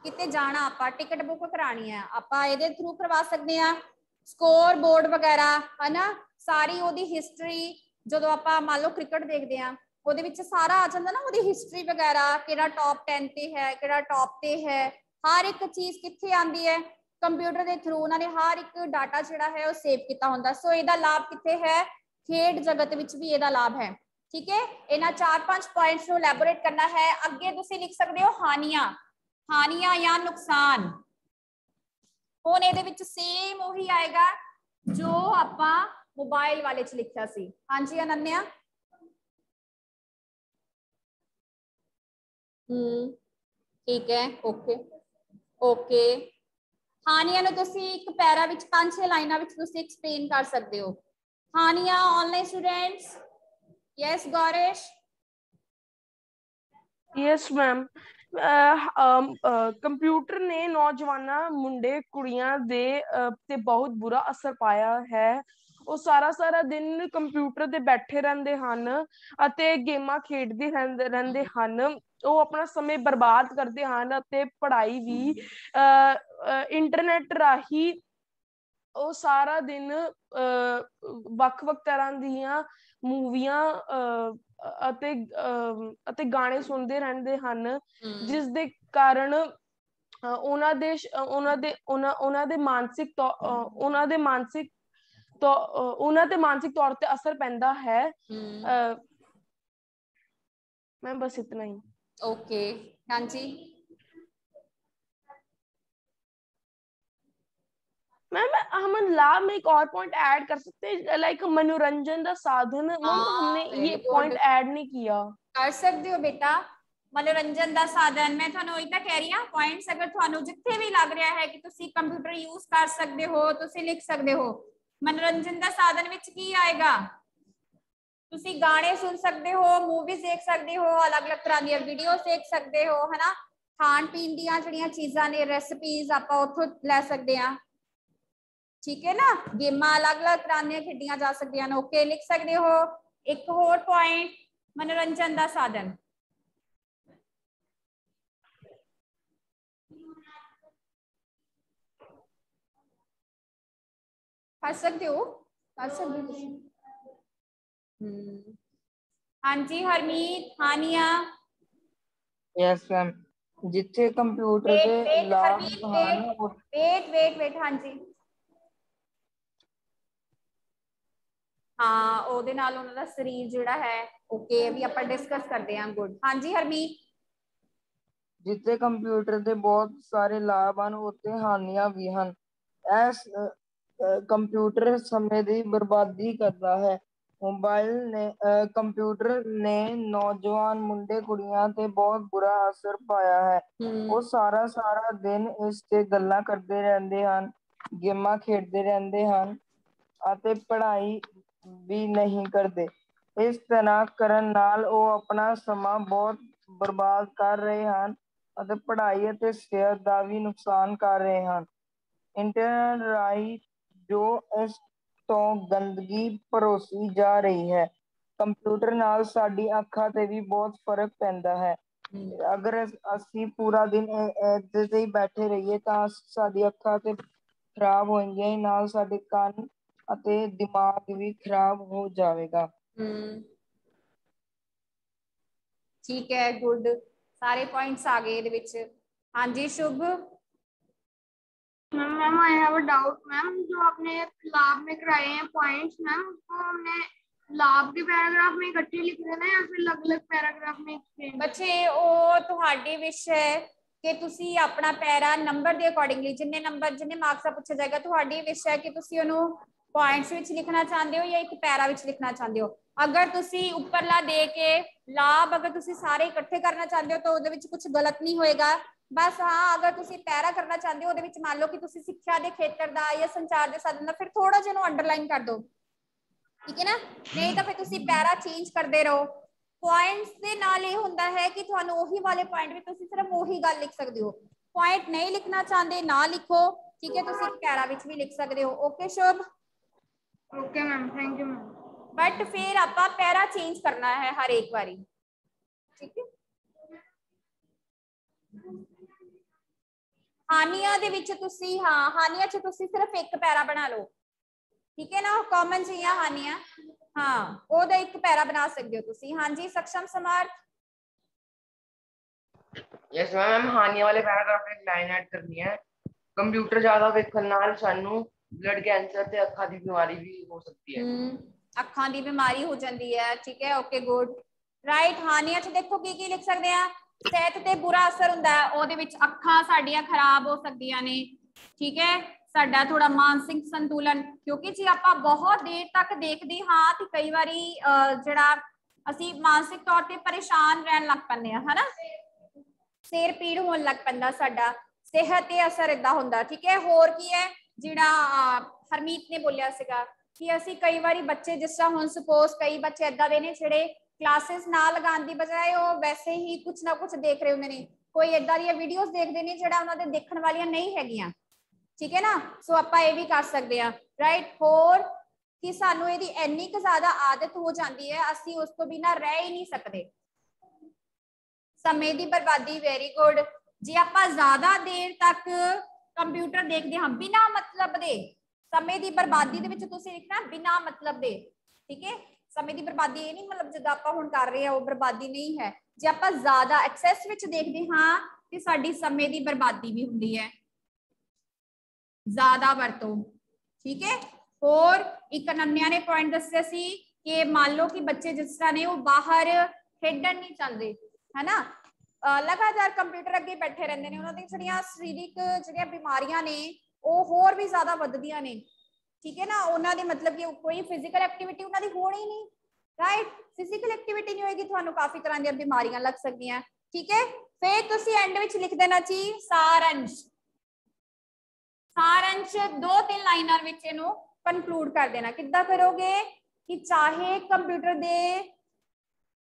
ਕਿਤੇ ਜਾਣਾ ਆਪਾਂ ਟਿਕਟ ਬੁੱਕ ਕਰਾਣੀ ਹੈ ਆਪਾਂ ਇਹਦੇ ਥਰੂ ਕਰਵਾ ਸਕਦੇ ਆ ਸਕੋਰ ਬੋਰਡ ਵਗੈਰਾ ਹਨਾ ਸਾਰੀ ਉਹਦੀ ਹਿਸਟਰੀ ਜਦੋਂ ਆਪਾਂ ਮੰਨ ਲਓ ਕ੍ਰਿਕਟ ਦੇਖਦੇ ਆ ਉਹਦੇ ਵਿੱਚ ਸਾਰਾ ਆ ਜਾਂਦਾ ਨਾ ਉਹਦੀ ਹਿਸਟਰੀ ਵਗੈਰਾ ਕਿਹੜਾ ਟੌਪ 10 ਤੇ ਹੈ ਕਿਹੜਾ ਟੌਪ ਤੇ ਹੈ ਹਰ ਇੱਕ ਚੀਜ਼ ਕਿੱਥੇ ਆਂਦੀ ਹੈ ਕੰਪਿਊਟਰ ਦੇ ਥਰੂ ਉਹਨਾਂ ਨੇ ਹਰ ਇੱਕ ਡਾਟਾ ਜਿਹੜਾ ਹੈ ਉਹ ਸੇਵ ਕੀਤਾ ਹੁੰਦਾ ਸੋ ਇਹਦਾ ਲਾਭ ਕਿੱਥੇ ਹੈ ਖੇਡ ਜਗਤ ਵਿੱਚ ਵੀ ਇਹਦਾ ਲਾਭ ਹੈ ਠੀਕ ਹੈ ਇਹਨਾਂ ਚਾਰ ਪੰਜ ਪੁਆਇੰਟਸ ਨੂੰ ਐਲੈਬੋਰੇਟ ਕਰਨਾ ਹੈ ਅੱਗੇ ਤੁਸੀਂ ਲਿਖ ਸਕਦੇ ਹੋ ਹਾਨੀਆਂ ਹਾਨੀਆਂ ਜਾਂ ਨੁਕਸਾਨ ਹੁਣ ਇਹਦੇ ਵਿੱਚ ਸੇਮ ਉਹੀ ਆਏਗਾ ਜੋ ਆਪਾਂ ਮੋਬਾਈਲ ਵਾਲੇ ਚ ਲਿਖਿਆ ਸੀ ਹਾਂਜੀ ਅਨੰਨਿਆ ਹਮ ਠੀਕ ਹੈ ਓਕੇ ਓਕੇ ਹਾਨੀਆਂ ਨੂੰ ਤੁਸੀਂ ਇੱਕ ਪੈਰਾ ਵਿੱਚ ਪੰਜ ਛੇ ਲਾਈਨਾਂ ਵਿੱਚ ਤੁਸੀਂ ਐਕਸਪਲੇਨ ਕਰ ਸਕਦੇ ਹੋ Haniya online students yes Gauresh yes ma'am computer ਨੇ ਨੌਜਵਾਨਾਂ, ਮੁੰਡੇ, ਕੁੜੀਆਂ ਦੇ ਤੇ ਬਹੁਤ ਬੁਰਾ ਅਸਰ ਪਾਇਆ ਹੈ। ਉਹ ਸਾਰਾ ਸਾਰਾ ਦਿਨ ਕੰਪਿਊਟਰ ਤੇ ਬੈਠੇ ਰਹਿੰਦੇ ਹਨ ਅਤੇ ਗੇਮਾਂ ਖੇਡਦੇ ਰਹਿੰਦੇ ਰਹਿੰਦੇ ਹਨ। ਉਹ ਆਪਣਾ ਸਮੇਂ ਬਰਬਾਦ ਕਰਦੇ ਹਨ ਅਤੇ ਪੜ੍ਹਾਈ ਵੀ ਇੰਟਰਨੈਟ ਰਾਹੀਂ ਉਹ ਸਾਰਾ ਦਿਨ ਵੱਖ-ਵੱਖ ਤਰ੍ਹਾਂ ਦੀਆਂ ਮੂਵੀਆਂ ਅਤੇ ਅਤੇ ਗਾਣੇ ਸੁਣਦੇ ਰਹਿੰਦੇ ਹਨ ਜਿਸ ਦੇ ਕਾਰਨ ਉਹਨਾਂ ਦੇ ਉਹਨਾਂ ਦੇ ਉਹਨਾਂ ਦੇ ਮਾਨਸਿਕ ਉਹਨਾਂ ਦੇ ਮਾਨਸਿਕ ਤੌ ਉਹਨਾਂ ਤੇ ਮਾਨਸਿਕ ਤੌਰ ਤੇ ਅਸਰ ਪੈਂਦਾ ਹੈ। ਮੈਂ ਬਸ ਇਤਨਾ ਹੀ। ਓਕੇ। ਹਾਂਜੀ। ਮੈਮ हम लाभ में एक और पॉइंट ऐड कर सकते हैं लाइक मनोरंजन का साधन मैम हाँ, हमने very ये good. पॉइंट ऐड नहीं किया ਕਰ ਸਕਦੇ ਹੋ ਬੇਟਾ ਮਨੋਰੰਜਨ ਦਾ ਸਾਧਨ ਮੈਂ ਤੁਹਾਨੂੰ ਉਹੀ ਤਾਂ ਕਹਿ ਰਹੀ ਹਾਂ ਪੁਆਇੰਟਸ ਅਗਰ ਤੁਹਾਨੂੰ ਜਿੱਥੇ ਵੀ ਲੱਗ ਰਿਹਾ ਹੈ ਕਿ ਤੁਸੀਂ ਕੰਪਿਊਟਰ ਯੂਜ਼ ਕਰ ਸਕਦੇ ਹੋ ਤੁਸੀਂ ਲਿਖ ਸਕਦੇ ਹੋ ਮਨੋਰੰਜਨ ਦਾ ਸਾਧਨ ਵਿੱਚ ਕੀ ਆਏਗਾ ਤੁਸੀਂ ਗਾਣੇ ਸੁਣ ਸਕਦੇ ਹੋ ਮੂਵੀਜ਼ ਦੇਖ ਸਕਦੇ ਹੋ ਅਲੱਗ-ਅਲੱਗ ਤਰ੍ਹਾਂ ਦੀਆਂ ਵੀਡੀਓਜ਼ ਦੇਖ ਸਕਦੇ ਹੋ ਹਨਾ ਖਾਣ ਪੀਣ ਦੀਆਂ ਜਿਹੜੀਆਂ ਚੀਜ਼ਾਂ ਨੇ ਰੈਸਪੀਜ਼ ਆਪਾਂ ਉੱਥੋਂ ਲੈ ਸਕਦੇ ਹਾਂ ਠੀਕ ਹੈ ਨਾ ਗੇਮਾਂ ਅਲੱਗ-ਅਲੱਗ ਤਰ੍ਹਾਂ ਦੀਆਂ ਖੇਡੀਆਂ ਜਾ ਸਕਦੀਆਂ ਨੇ ਓਕੇ ਲਿਖ ਸਕਦੇ ਹੋ ਇੱਕ ਹੋਰ ਪੁਆਇੰਟ ਮਨੋਰੰਜਨ ਦਾ ਸਾਧਨ ਕਰ ਸਕਦੇ ਹੋ ਕਰ ਸਕਦੇ ਹੋ ਤੁਸੀਂ ਹਮ ਹਾਂਜੀ ਹਰਮੀਤ ਹਾਨੀਆ ਯੈਸ ਮੈਮ ਜਿੱਥੇ ਕੰਪਿਊਟਰ Wait, ਦੇ wait, ਲਾਭ ਹਰਮੀਤ, ਹਨ wait. ਉਹ- ਵੇਟ ਵੇਟ ਵੇਟ ਹਾਂਜੀ ਹਾਂ ਉਹਦੇ ਨਾਲ ਉਹਨਾਂ ਦਾ ਸਰੀਰ ਜਿਹੜਾ ਹੈ ਓਕੇ ਵੀ ਆਪਾਂ ਡਿਸਕਸ ਕਰਦੇ ਹਾਂ ਗੁੱਡ ਹਾਂਜੀ ਹਰਮੀਤ ਜਿੱਥੇ ਕੰਪਿਊਟਰ ਦੇ ਬਹੁਤ ਸਾਰੇ ਲਾਭ ਹਨ ਉੱਥੇ ਹਾਨੀਆਂ ਵੀ ਹਨ। ਇਸ ਕੰਪਿਊਟਰ ਸਮੇਂ ਦੀ ਬਰਬਾਦੀ ਕਰਦਾ ਹੈ। ਮੋਬਾਈਲ ਨੇ ਕੰਪਿਊਟਰ ਨੇ ਨੌਜਵਾਨ ਮੁੰਡੇ ਕੁੜੀਆਂ ਤੇ ਬਹੁਤ ਬੁਰਾ ਅਸਰ ਪਾਇਆ ਹੈ। ਉਹ ਸਾਰਾ ਸਾਰਾ ਦਿਨ ਇਸ ਤੇ ਗੱਲਾਂ ਕਰਦੇ ਰਹਿੰਦੇ ਹਨ ਗੇਮਾਂ ਖੇਡਦੇ ਰਹਿੰਦੇ ਹਨ ਅਤੇ ਪੜ੍ਹਾਈ ਵੀ ਨਹੀਂ ਕਰਦੇ ਇਸ ਤਰ੍ਹਾਂ ਕਰਨ ਨਾਲ ਉਹ ਆਪਣਾ ਸਮਾਂ ਬਹੁਤ ਬਰਬਾਦ ਕਰ ਰਹੇ ਹਨ ਅਤੇ ਪੜ੍ਹਾਈ ਅਤੇ ਸਿਹਤ ਦਾ ਵੀ ਨੁਕਸਾਨ ਕਰ ਰਹੇ ਹਨ ਇੰਟਰਨੈਟ ਰਾਹੀਂ ਜੋ ਇਸ ਤੋਂ ਗੰਦਗੀ ਪਰੋਸੀ ਜਾ ਰਹੀ ਹੈ ਕੰਪਿਊਟਰ ਨਾਲ ਸਾਡੀ ਅੱਖਾਂ ਤੇ ਵੀ ਬਹੁਤ ਫਰਕ ਪੈਂਦਾ ਹੈ ਅਗਰ ਅਸ- ਅਸੀਂ ਪੂਰਾ ਦਿਨ ਇਹ- ਇਹਦੇ ਤੇ ਹੀ ਬੈਠੇ ਰਹੀਏ ਤਾਂ ਸਾਡੀ ਅੱਖਾਂ ਤੇ ਖਰਾਬ ਹੋਣਗੀਆਂ ਹੀ ਨਾਲ ਸਾਡੇ ਕੰਨ ਅਤੇ ਦਿਮਾਗ ਵੀ ਖਰਾਬ ਹੋ ਜਾਵੇਗਾ ਹਮ ਠੀਕ ਹੈ ਗੁੱਡ ਸਾਰੇ ਪੁਆਇੰਟਸ ਆ ਗਏ ਇਹਦੇ ਵਿੱਚ ਹਾਂਜੀ Shubh ma'am ma'am I have a doubt ma'am जो आपने लाभ में कराए हैं पॉइंट्स मैम उसको हमने लाभ के पैराग्राफ में इकट्ठे लिख देना या फिर अलग अलग पैराग्राफ में explain ਬੱਚੇ ਉਹ ਤੁਹਾਡੀ ਵਿਸ਼ ਹੈ ਕਿ ਤੁਸੀਂ ਆਪਣਾ ਪੈਰਾ ਨੰਬਰ ਦੇ ਅਕੋਰਡਿੰਗਲੀ ਜਿੰਨੇ ਨੰਬਰ ਜਿੰਨੇ ਮਾਰਕਸ ਦਾ ਪੁੱਛਿਆ ਜਾਏਗਾ ਤੁਹਾਡੀ ਵਿਸ਼ ਹੈ ਕਿ ਤੁਸੀਂ ਉਹਨੂੰ ਪੁਆਇੰਟਸ ਵਿੱਚ ਲਿਖਣਾ ਚਾਹੁੰਦੇ ਹੋ ਜਾਂ ਇੱਕ ਪੈਰਾ ਵਿੱਚ ਲਿਖਣਾ ਚਾਹੁੰਦੇ ਹੋ ਅਗਰ ਤੁਸੀਂ ਉੱਪਰਲਾ ਦੇ ਕੇ ਲਾਭ ਅਗਰ ਤੁਸੀਂ ਸਾਰੇ ਇਕੱਠੇ ਕਰਨਾ ਚਾਹੁੰਦੇ ਹੋ ਤਾਂ ਉਹਦੇ ਵਿੱਚ ਕੁਝ ਗਲਤ ਨਹੀਂ ਹੋਏਗਾ ਬਸ ਹਾਂ ਅਗਰ ਤੁਸੀਂ ਪੈਰਾ ਕਰਨਾ ਚਾਹੁੰਦੇ ਹੋ ਉਹਦੇ ਵਿੱਚ ਮੰਨ ਲਓ ਕਿ ਤੁਸੀਂ ਸਿੱਖਿਆ ਦੇ ਖੇਤਰ ਦਾ ਜਾਂ ਸੰਚਾਰ ਦੇ ਸਾਧਨ ਦਾ ਫਿਰ ਥੋੜਾ ਜਿਹਾ ਨੂੰ ਅੰਡਰਲਾਈਨ ਕਰ ਦਿਓ ਠੀਕ ਹੈ ਨਾ ਨਹੀਂ ਤਾਂ ਫਿਰ ਤੁਸੀਂ ਪੈਰਾ ਚੇਂਜ ਕਰਦੇ ਰਹੋ ਪੁਆਇੰਟਸ ਦੇ ਨਾਲ ਇਹ ਹੁੰਦਾ ਹੈ ਕਿ ਤੁਹਾਨੂੰ ਉਹੀ ਵਾਲੇ ਪੁਆਇੰਟ ਵੀ ਤੁਸੀਂ ਸਿਰਫ ਉਹੀ ਗੱਲ ਲਿਖ ਸਕਦੇ ਹੋ ਪੁਆਇੰਟ ਨਹੀਂ ਲਿਖਣਾ ਚਾਹੁੰਦੇ ਨਾ ਲਿਖੋ ਠੀਕ ਹੈ ਤੁਸੀਂ ਪੈਰਾ ਵਿੱਚ ਵੀ ਲਿਖ ਸਕਦੇ ਹੋ ਓਕੇ ਸ਼ੁਭ okay ma'am thank you ma'am but फिर आप पैरा चेंज करना है हर एक बारी ठीक है ਹਾਨੀਆਂ ਦੇ ਵਿੱਚ ਤੁਸੀਂ ਹਾਂ ਹਾਨੀਆਂ 'ਚ ਤੁਸੀਂ ਸਿਰਫ ਇੱਕ ਪੈਰਾ ਬਣਾ ਲਓ ਠੀਕ ਹੈ ਨਾ ਕਾਮਨ ਜੀਆਂ ਹਾਨੀਆਂ ਹਾਂ ਉਹਦਾ ਇੱਕ ਪੈਰਾ ਬਣਾ ਸਕਦੇ ਹੋ ਤੁਸੀਂ ਹਾਂਜੀ ਸਖਸ਼ਮ ਸਮਰਥ ਯੈਸ ਮੈਮ ਹਾਨੀਆਂ ਵਾਲੇ ਪੈਰਾਗ੍ਰਾਫ ਵਿੱਚ ਲਾਈਨ ਐਡ ਕਰਨੀ ਹੈ ਕੰਪਿਊਟਰ ਜ਼ਿਆਦਾ ਵੇਖਣ ਨਾਲ ਸਾਨੂੰ ਬਲੱਡ ਕੈਂਸਰ ਤੇ ਅੱਖਾਂ ਦੀ ਬਿਮਾਰੀ ਵੀ ਹੋ ਸਕਦੀ ਹੈ ਹਮ, ਅੱਖਾਂ ਦੀ ਬਿਮਾਰੀ ਹੋ ਜਾਂਦੀ ਹੈ ਠੀਕ ਹੈ ਓਕੇ ਗੁੱਡ ਰਾਈਟ ਹਾਨੀਆਂ 'ਚ ਦੇਖੋ ਕੀ ਕੀ ਲਿਖ ਸਕਦੇ ਆ ਸਿਹਤ ਤੇ ਬੁਰਾ ਅਸਰ ਹੁੰਦਾ ਹੈ ਉਹਦੇ ਵਿੱਚ ਅੱਖਾਂ ਸਾਡੀਆਂ ਖਰਾਬ ਹੋ ਸਕਦੀਆਂ ਨੇ ਠੀਕ ਹੈ ਸਾਡਾ ਥੋੜਾ ਮਾਨਸਿਕ ਸੰਤੁਲਨ ਕਿਉਂਕਿ ਜੇ ਆਪਾਂ ਬਹੁਤ ਦੇਰ ਤੱਕ ਦੇਖਦੇ ਹਾਂ ਤੇ ਕਈ ਵਾਰੀ ਅਹ, ਜਿਹੜਾ ਅਸੀਂ ਮਾਨਸਿਕ ਤੌਰ ਤੇ ਪਰੇਸ਼ਾਨ ਰਹਿਣ ਲੱਗ ਪੈਂਦੇ ਆ ਹਨਾ ਸਿਰ ਪੀੜ ਹੋਣ ਲੱਗ ਪੈਂਦਾ ਸਾਡਾ ਸਿਹਤ ਤੇ ਅਸਰ ਇਦਾਂ ਹੁੰਦਾ ਠੀਕ ਹੈ ਹੋਰ ਕੀ ਹੈ ਜਿਹੜਾ ਹਰਮੀਤ ਨੇ ਬੋਲਿਆ ਸੀਗਾ ਕਿ ਅਸੀਂ ਕਈ ਵਾਰੀ ਬੱਚੇ ਜਿਸ ਤਰ੍ਹਾਂ ਹੁਣ ਸਪੋਜ਼ ਕਈ ਬੱਚੇ ਏਦਾਂ ਦੇ ਨੇ ਜਿਹੜੇ ਕਲਾਸਿਸ ਨਾ ਲਗਾਉਣ ਦੀ ਬਜਾਏ ਉਹ ਵੈਸੇ ਹੀ ਕੁਝ ਨਾ ਕੁਝ ਦੇਖ ਰਹੇ ਹੁੰਦੇ ਨੇ। ਕੋਈ ਏਦਾਂ ਦੀਆਂ ਵੀਡੀਓਜ਼ ਦੇਖਦੇ ਨੇ ਜਿਹੜਾ ਉਹਨਾਂ ਦੇ ਦੇਖਣ ਵਾਲੀਆਂ ਨਹੀਂ ਹੈਗੀਆਂ। ਠੀਕ ਹੈ ਨਾ? ਸੋ ਆਪਾਂ ਇਹ ਵੀ ਕਰ ਸਕਦੇ ਆ ਰਾਈਟ ਹੋਰ ਕਿ ਸਾਨੂੰ ਇਹਦੀ ਇੰਨੀ ਕੁ ਜ਼ਿਆਦਾ ਆਦਤ ਹੋ ਜਾਂਦੀ ਹੈ, ਅਸੀਂ ਉਸ ਤੋਂ ਬਿਨਾਂ ਰਹਿ ਹੀ ਨਹੀਂ ਸਕਦੇ। ਸਮੇਂ ਦੀ ਬਰਬਾਦੀ ਵੈਰੀ ਗੁੱਡ ਜੇ ਆਪਾਂ ਜ਼ਿਆਦਾ ਦੇਰ ਤੱਕ ਕੰਪਿਊਟਰ ਦੇਖਦੇ ਹਾਂ ਬਿਨਾਂ ਮਤਲਬ ਦੇ ਸਮੇਂ ਦੀ ਬਰਬਾਦੀ ਦੇ ਵਿੱਚ ਤੁਸੀਂ ਲਿਖਣਾ ਬਿਨਾਂ ਮਤਲਬ ਦੇ ਠੀਕ ਹੈ ਸਮੇਂ ਦੀ ਬਰਬਾਦੀ ਇਹ ਨਹੀਂ ਮਤਲਬ ਜਿੱਦਾਂ ਆਪਾਂ ਹੁਣ ਕਰ ਰਹੇ ਆ ਉਹ ਬਰਬਾਦੀ ਨਹੀਂ ਹੈ ਜੇ ਆਪਾਂ ਜ਼ਿਆਦਾ ਐਕਸੈਸ ਵਿੱਚ ਦੇਖਦੇ ਹਾਂ ਤੇ ਸਾਡੀ ਸਮੇਂ ਦੀ ਬਰਬਾਦੀ ਵੀ ਹੁੰਦੀ ਹੈ ਜ਼ਿਆਦਾ ਵਰਤੋਂ ਠੀਕ ਹੈ ਹੋਰ ਇੱਕ ਅਨੰਨਿਆ ਨੇ ਪੁਆਇੰਟ ਦੱਸਿਆ ਸੀ ਕਿ ਮੰਨ ਲਓ ਕਿ ਬੱਚੇ ਜਿਸ ਤਰ੍ਹਾਂ ਨੇ ਉਹ ਬਾਹਰ ਖੇਡਣ ਨਹੀਂ ਚਾਹੁੰਦੇ ਹੈਨਾ ਅਹ ਲਗਾਤਾਰ ਕੰਪਿਊਟਰ ਅੱਗੇ ਬੈਠੇ ਰਹਿੰਦੇ ਨੇ ਉਹਨਾਂ ਦੀਆਂ ਜਿਹੜੀਆਂ ਸਰੀਰਕ ਜਿਹੜੀਆਂ ਬਿਮਾਰੀਆਂ ਨੇ ਉਹ ਹੋਰ ਵੀ ਜ਼ਿਆਦਾ ਵੱਧਦੀਆਂ ਨੇ ਠੀਕ ਹੈ ਨਾ ਉਹਨਾਂ ਦੇ ਮਤਲਬ ਕਿ ਕੋਈ ਫਿਜ਼ੀਕਲ ਐਕਟੀਵਿਟੀ ਉਹਨਾਂ ਦੀ ਹੋਣੀ ਨਹੀਂ ਰਾਈਟ ਫਿਜ਼ੀਕਲ ਐਕਟੀਵਿਟੀ ਨਹੀਂ ਹੋਏਗੀ ਤੁਹਾਨੂੰ ਕਾਫੀ ਤਰ੍ਹਾਂ ਦੀਆਂ ਬਿਮਾਰੀਆਂ ਲੱਗ ਸਕਦੀਆਂ ਠੀਕ ਹੈ ਫਿਰ ਤੁਸੀਂ ਐਂਡ ਵਿੱਚ ਲਿਖ ਦੇਣਾ ਜੀ ਸਾਰੰਸ਼ ਸਾਰੰਸ਼ ਦੋ ਤਿੰਨ ਲਾਈਨਾਂ ਵਿੱਚ ਇਹਨੂੰ ਕਨਕਲੂਡ ਕਰ ਦੇਣਾ ਕਿੱਦਾਂ ਕਰੋਗੇ ਕਿ ਚਾਹੇ ਕੰਪਿਊਟਰ ਦੇ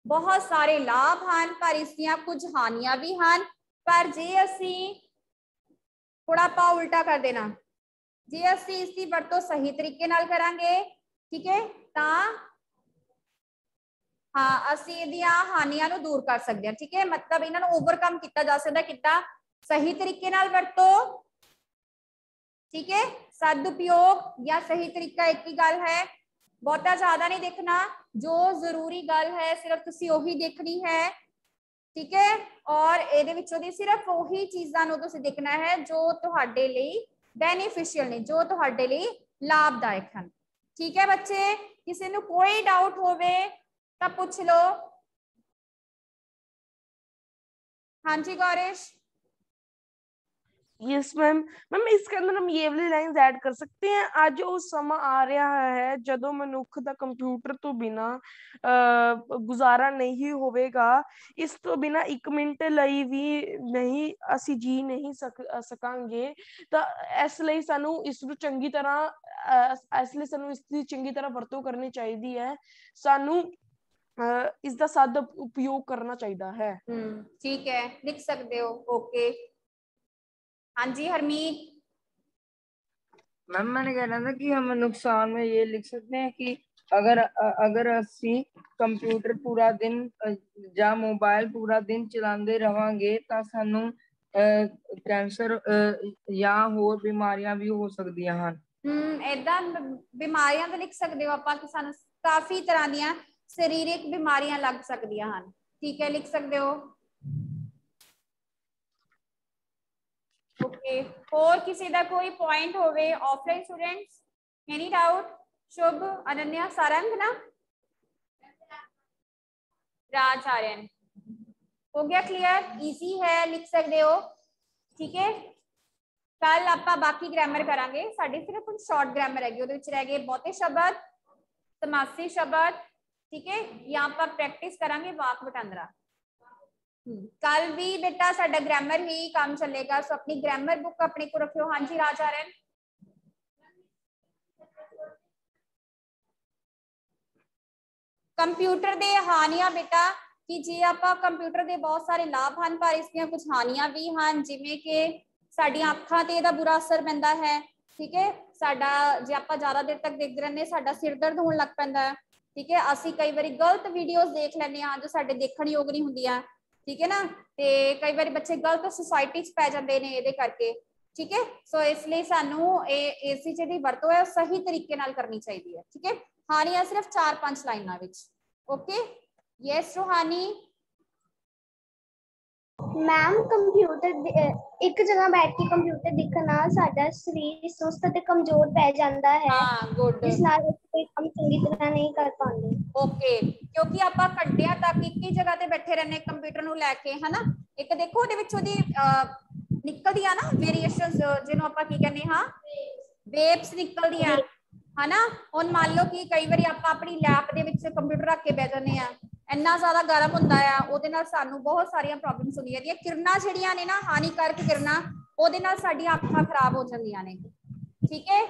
ਬਹੁਤ ਸਾਰੇ ਲਾਭ ਹਨ ਪਰ ਇਸ ਦੀਆਂ ਕੁਝ ਹਾਨੀਆਂ ਵੀ ਹਨ ਪਰ ਜੇ ਅਸੀਂ ਥੋੜਾ ਪਾ ਉਲਟਾ ਕਰ ਦੇਣਾ ਜੇ ਅਸੀਂ ਇਸ ਦੀ ਵਰਤੋਂ ਸਹੀ ਤਰੀਕੇ ਨਾਲ ਕਰਾਂਗੇ ਠੀਕ ਹੈ ਤਾਂ ਹਾਂ ਅਸੀਂ ਇਹਦੀਆਂ ਹਾਨੀਆਂ ਨੂੰ ਦੂਰ ਕਰ ਸਕਦੇ ਹਾਂ ਠੀਕ ਹੈ ਮਤਲਬ ਇਹਨਾਂ ਨੂੰ ਓਵਰਕਮ ਕੀਤਾ ਜਾ ਸਕਦਾ ਕਿੱਦਾਂ ਸਹੀ ਤਰੀਕੇ ਨਾਲ ਵਰਤੋ ਠੀਕ ਹੈ ਸਦਉਪਯੋਗ ਜਾਂ ਸਹੀ ਤਰੀਕਾ ਇੱਕ ਹੀ ਗੱਲ ਹੈ बहुता ज़्यादा नहीं देखना जो ज़रूरी गल है सिर्फ़ तुम उ देखनी है ठीक है और ये सिर्फ़ उ चीजा देखना है जो थोड़े तो बेनीफिशियल ने जो थोड़े तो लाभदायक हैं ठीक है बच्चे किसी न कोई डाउट हो पुछ लो हाँ जी गौरिश यस मैम मैम इसके अंदर हम ये वाली लाइंस ऐड कर सकते हैं ਅੱਜ ਉਹ ਸਮਾਂ ਆ ਰਿਹਾ ਹੈ ਜਦੋਂ ਮਨੁੱਖ ਦਾ ਕੰਪਿਊਟਰ ਤੋਂ ਬਿਨਾ ਗੁਜ਼ਾਰਾ ਨਹੀਂ ਹੋਵੇਗਾ ਇਸ ਤੋਂ ਬਿਨਾ 1 ਮਿੰਟ ਲਈ ਵੀ ਨਹੀਂ ਅਸੀਂ ਜੀ ਨਹੀਂ ਸਕਾਂਗੇ ਤਾਂ ਇਸ ਲਈ ਸਾਨੂੰ ਇਸ ਨੂੰ ਚੰਗੀ ਤਰ੍ਹਾਂ ਇਸ ਲਈ ਸਾਨੂੰ ਇਸ ਦੀ ਚੰਗੀ ਤਰ੍ਹਾਂ ਵਰਤੋਂ ਕਰਨੀ ਚਾਹੀਦੀ ਹੈ ਸਾਨੂੰ ਇਸ ਦਾ ਸਦ ਉਪਯੋਗ ਕਰਨਾ ਚਾਹੀਦਾ ਹੈ ਹਮ ਠੀਕ ਹੈ ਲਿਖ ਸਕਦੇ ਹੋ ਓਕੇ हाँ जी हरमीत मैम मैंने कहना था कि हम नुकसान में ये लिख सकते हैं कि अगर अगर ਅਸੀਂ ਕੰਪਿਊਟਰ ਪੂਰਾ ਦਿਨ ਜਾਂ ਮੋਬਾਈਲ ਪੂਰਾ ਦਿਨ ਚਲਾਉਂਦੇ ਰਵਾਂਗੇ ਤਾਂ ਸਾਨੂੰ ਕੈਂਸਰ ਜਾਂ ਹੋਰ ਬਿਮਾਰੀਆਂ ਵੀ ਹੋ ਸਕਦੀਆਂ ਹਨ ਹਮ ਐਦਾਂ ਬਿਮਾਰੀਆਂ ਤਾਂ ਲਿਖ ਸਕਦੇ ਹੋ ਆਪਾਂ ਕਿ ਸਾਨੂੰ ਕਾਫੀ ਤਰ੍ਹਾਂ ਦੀਆਂ ਸਰੀਰਕ ਬਿਮਾਰੀਆਂ ਲੱਗ ਸਕਦੀਆਂ ਹਨ ਠੀਕ ਹੈ ਲਿਖ ਸਕਦੇ ਹੋ ਓਕੇ ਹੋਰ ਕਿਸੇ ਦਾ ਕੋਈ ਪੁਆਇੰਟ ਹੋਵੇ ਆਫਲਾਈਨ ਸਟੂਡੈਂਟਸ ਐਨੀ ਡਾਊਟ ਸ਼ੁਭ ਅਨੰਨਿਆ ਸਾਰੰਗ ਨਾ राज आर्यन हो गया क्लियर इजी है लिख सकते हो ठीक है ਕੱਲ ਆਪਾਂ ਬਾਕੀ ਗ੍ਰਾਮਰ ਕਰਾਂਗੇ ਸਾਡੇ ਸਿਰਫ ਹੁਣ ਸ਼ਾਰਟ ਗ੍ਰਾਮਰ ਹੈਗੀ ਉਹਦੇ ਵਿੱਚ ਰਹਿ ਗਏ ਬਹੁਤੇ ਸ਼ਬਦ ਸਮਾਸੀ ਸ਼ਬਦ ਠੀਕ ਹੈ ਜਾਂ ਆਪਾਂ ਪ੍ਰੈਕਟਿਸ ਕਰਾਂਗੇ ਵਾਕ ਵਟਾਂਦਰਾ ਕੱਲ ਵੀ ਬੇਟਾ ਸਾਡਾ ਗ੍ਰਾਮਰ ਹੀ ਕੰਮ ਚੱਲੇਗਾ ਸੋ ਆਪਣੀ ਗ੍ਰਾਮਰ ਬੁੱਕ ਆਪਣੇ ਕੋ ਰੱਖਿਓ ਹਾਂਜੀ ਰਾਜਾ ਰੈਨ ਕੰਪਿਊਟਰ ਦੇ ਹਾਨੀਆਂ ਬੇਟਾ ਕਿ ਜੇ ਆਪਾਂ ਕੰਪਿਊਟਰ ਦੇ ਬਹੁਤ ਸਾਰੇ ਲਾਭ ਹਨ ਪਰ ਇਸ ਦੀਆਂ ਕੁਝ ਹਾਨੀਆਂ ਵੀ ਹਨ ਜਿਵੇਂ ਕਿ ਸਾਡੀਆਂ ਅੱਖਾਂ ਤੇ ਇਹਦਾ ਬੁਰਾ ਅਸਰ ਪੈਂਦਾ ਹੈ ਠੀਕ ਹੈ ਸਾਡਾ ਜੇ ਆਪਾਂ ਜ਼ਿਆਦਾ ਦੇਰ ਤੱਕ ਦੇਖਦੇ ਰਹਿੰਦੇ ਸਾਡਾ ਸਿਰ ਦਰਦ ਹੋਣ ਲੱਗ ਪੈਂਦਾ ਹੈ ਠੀਕ ਹੈ ਅਸੀਂ ਕਈ ਵਾਰੀ ਗਲਤ ਵੀਡੀਓਜ਼ ਦੇਖ ਲੈਂਦੇ ਹਾਂ ਜੋ ਸਾਡੇ ਦੇਖਣ ਯੋਗ ਨਹੀਂ ਹੁੰਦੀਆਂ ਠੀਕ ਹੈ ਨਾ? ਤੇ ਕਈ ਵਾਰੀ ਬੱਚੇ ਗਲਤ ਸੁਸਾਇਟੀ 'ਚ ਪੈ ਜਾਂਦੇ ਨੇ ਇਹਦੇ ਕਰਕੇ। ਠੀਕ ਹੈ? ਸੋ ਇਸ ਲਈ ਸਾਨੂੰ ਇਹ ਏਸੀ ਜਿਹੜੀ ਵਰਤੋਂ ਹੈ, ਉਹ ਸਹੀ ਤਰੀਕੇ ਨਾਲ ਕਰਨੀ ਚਾਹੀਦੀ ਹੈ। ਠੀਕ ਹੈ? ਹਾਨੀਆਂ ਸਿਰਫ 4-5 ਲਾਈਨਾਂ ਵਿੱਚ। Okay yes Rohani ma'am computer ਇੱਕ ਜਗ੍ਹਾ ਬੈਠ ਕੇ ਕੰਪਿਊਟਰ ਦੇਖਣ ਨਾਲ ਸਾਡਾ ਸਰੀਰ ਸੁਸਤ ਤੇ ਕਮਜ਼ੋਰ ਪੈ ਜਾਂਦਾ ਹੈ ਹਾਂ ਗੁੱਡ ਜਿਸ ਨਾਲ ਅਸੀਂ ਕੋਈ ਕੰਮ ਚੰਗੀ ਤਰ੍ਹਾਂ ਨਹੀਂ ਕਰ ਪਾਉਂਦੇ। ਓਕੇ ਕਿਉਂਕਿ ਆਪਾਂ ਘੰਟਿਆਂ ਤੱਕ ਇੱਕ ਹੀ ਜਗ੍ਹਾ ਤੇ ਬੈਠੇ ਰਹਿੰਦੇ ਕੰਪਿਊਟਰ ਨੂੰ ਲੈ ਕੇ ਹਨਾ? ਇੱਕ ਦੇਖੋ ਉਹਦੇ ਵਿੱਚ ਉਹਦੀ ਨਿਕਲਦੀ ਆ ਨਾ ਵੇਰੀਏਸ਼ਨਸ ਜਿਹਨੂੰ ਆਪਾਂ ਕੀ ਕਹਿੰਦੇ ਹਾਂ? ਵੇਵਸ ਨਿਕਲਦੀਆਂ ਹਨਾ? ਹੁਣ ਮੰਨ ਲਓ ਕਿ ਕਈ ਵਾਰੀ ਆਪਾਂ ਆਪਣੀ ਲੈਬ ਦੇ ਵਿੱਚ ਕੰਪਿਊਟਰ ਰੱਖ ਕੇ ਬਹਿ ਜਾਂਦੇ ਆ। ਇੰਨਾ ਜ਼ਿਆਦਾ ਗਰਮ ਹੁੰਦਾ ਆ ਉਹਦੇ ਨਾਲ ਸਾਨੂੰ ਬਹੁਤ ਸਾਰੀਆਂ ਪ੍ਰੋਬਲਮਸ ਹੁੰਦੀਆਂ ਨੇ ਕਿਰਨਾਂ ਜਿਹੜੀਆਂ ਨੇ ਨਾ ਹਾਨੀਕਾਰਕ ਕਿਰਨਾਂ ਉਹਦੇ ਨਾਲ ਸਾਡੀਆਂ ਅੱਖਾਂ ਖਰਾਬ ਹੋ ਜਾਂਦੀਆਂ ਨੇ ਠੀਕ ਹੈ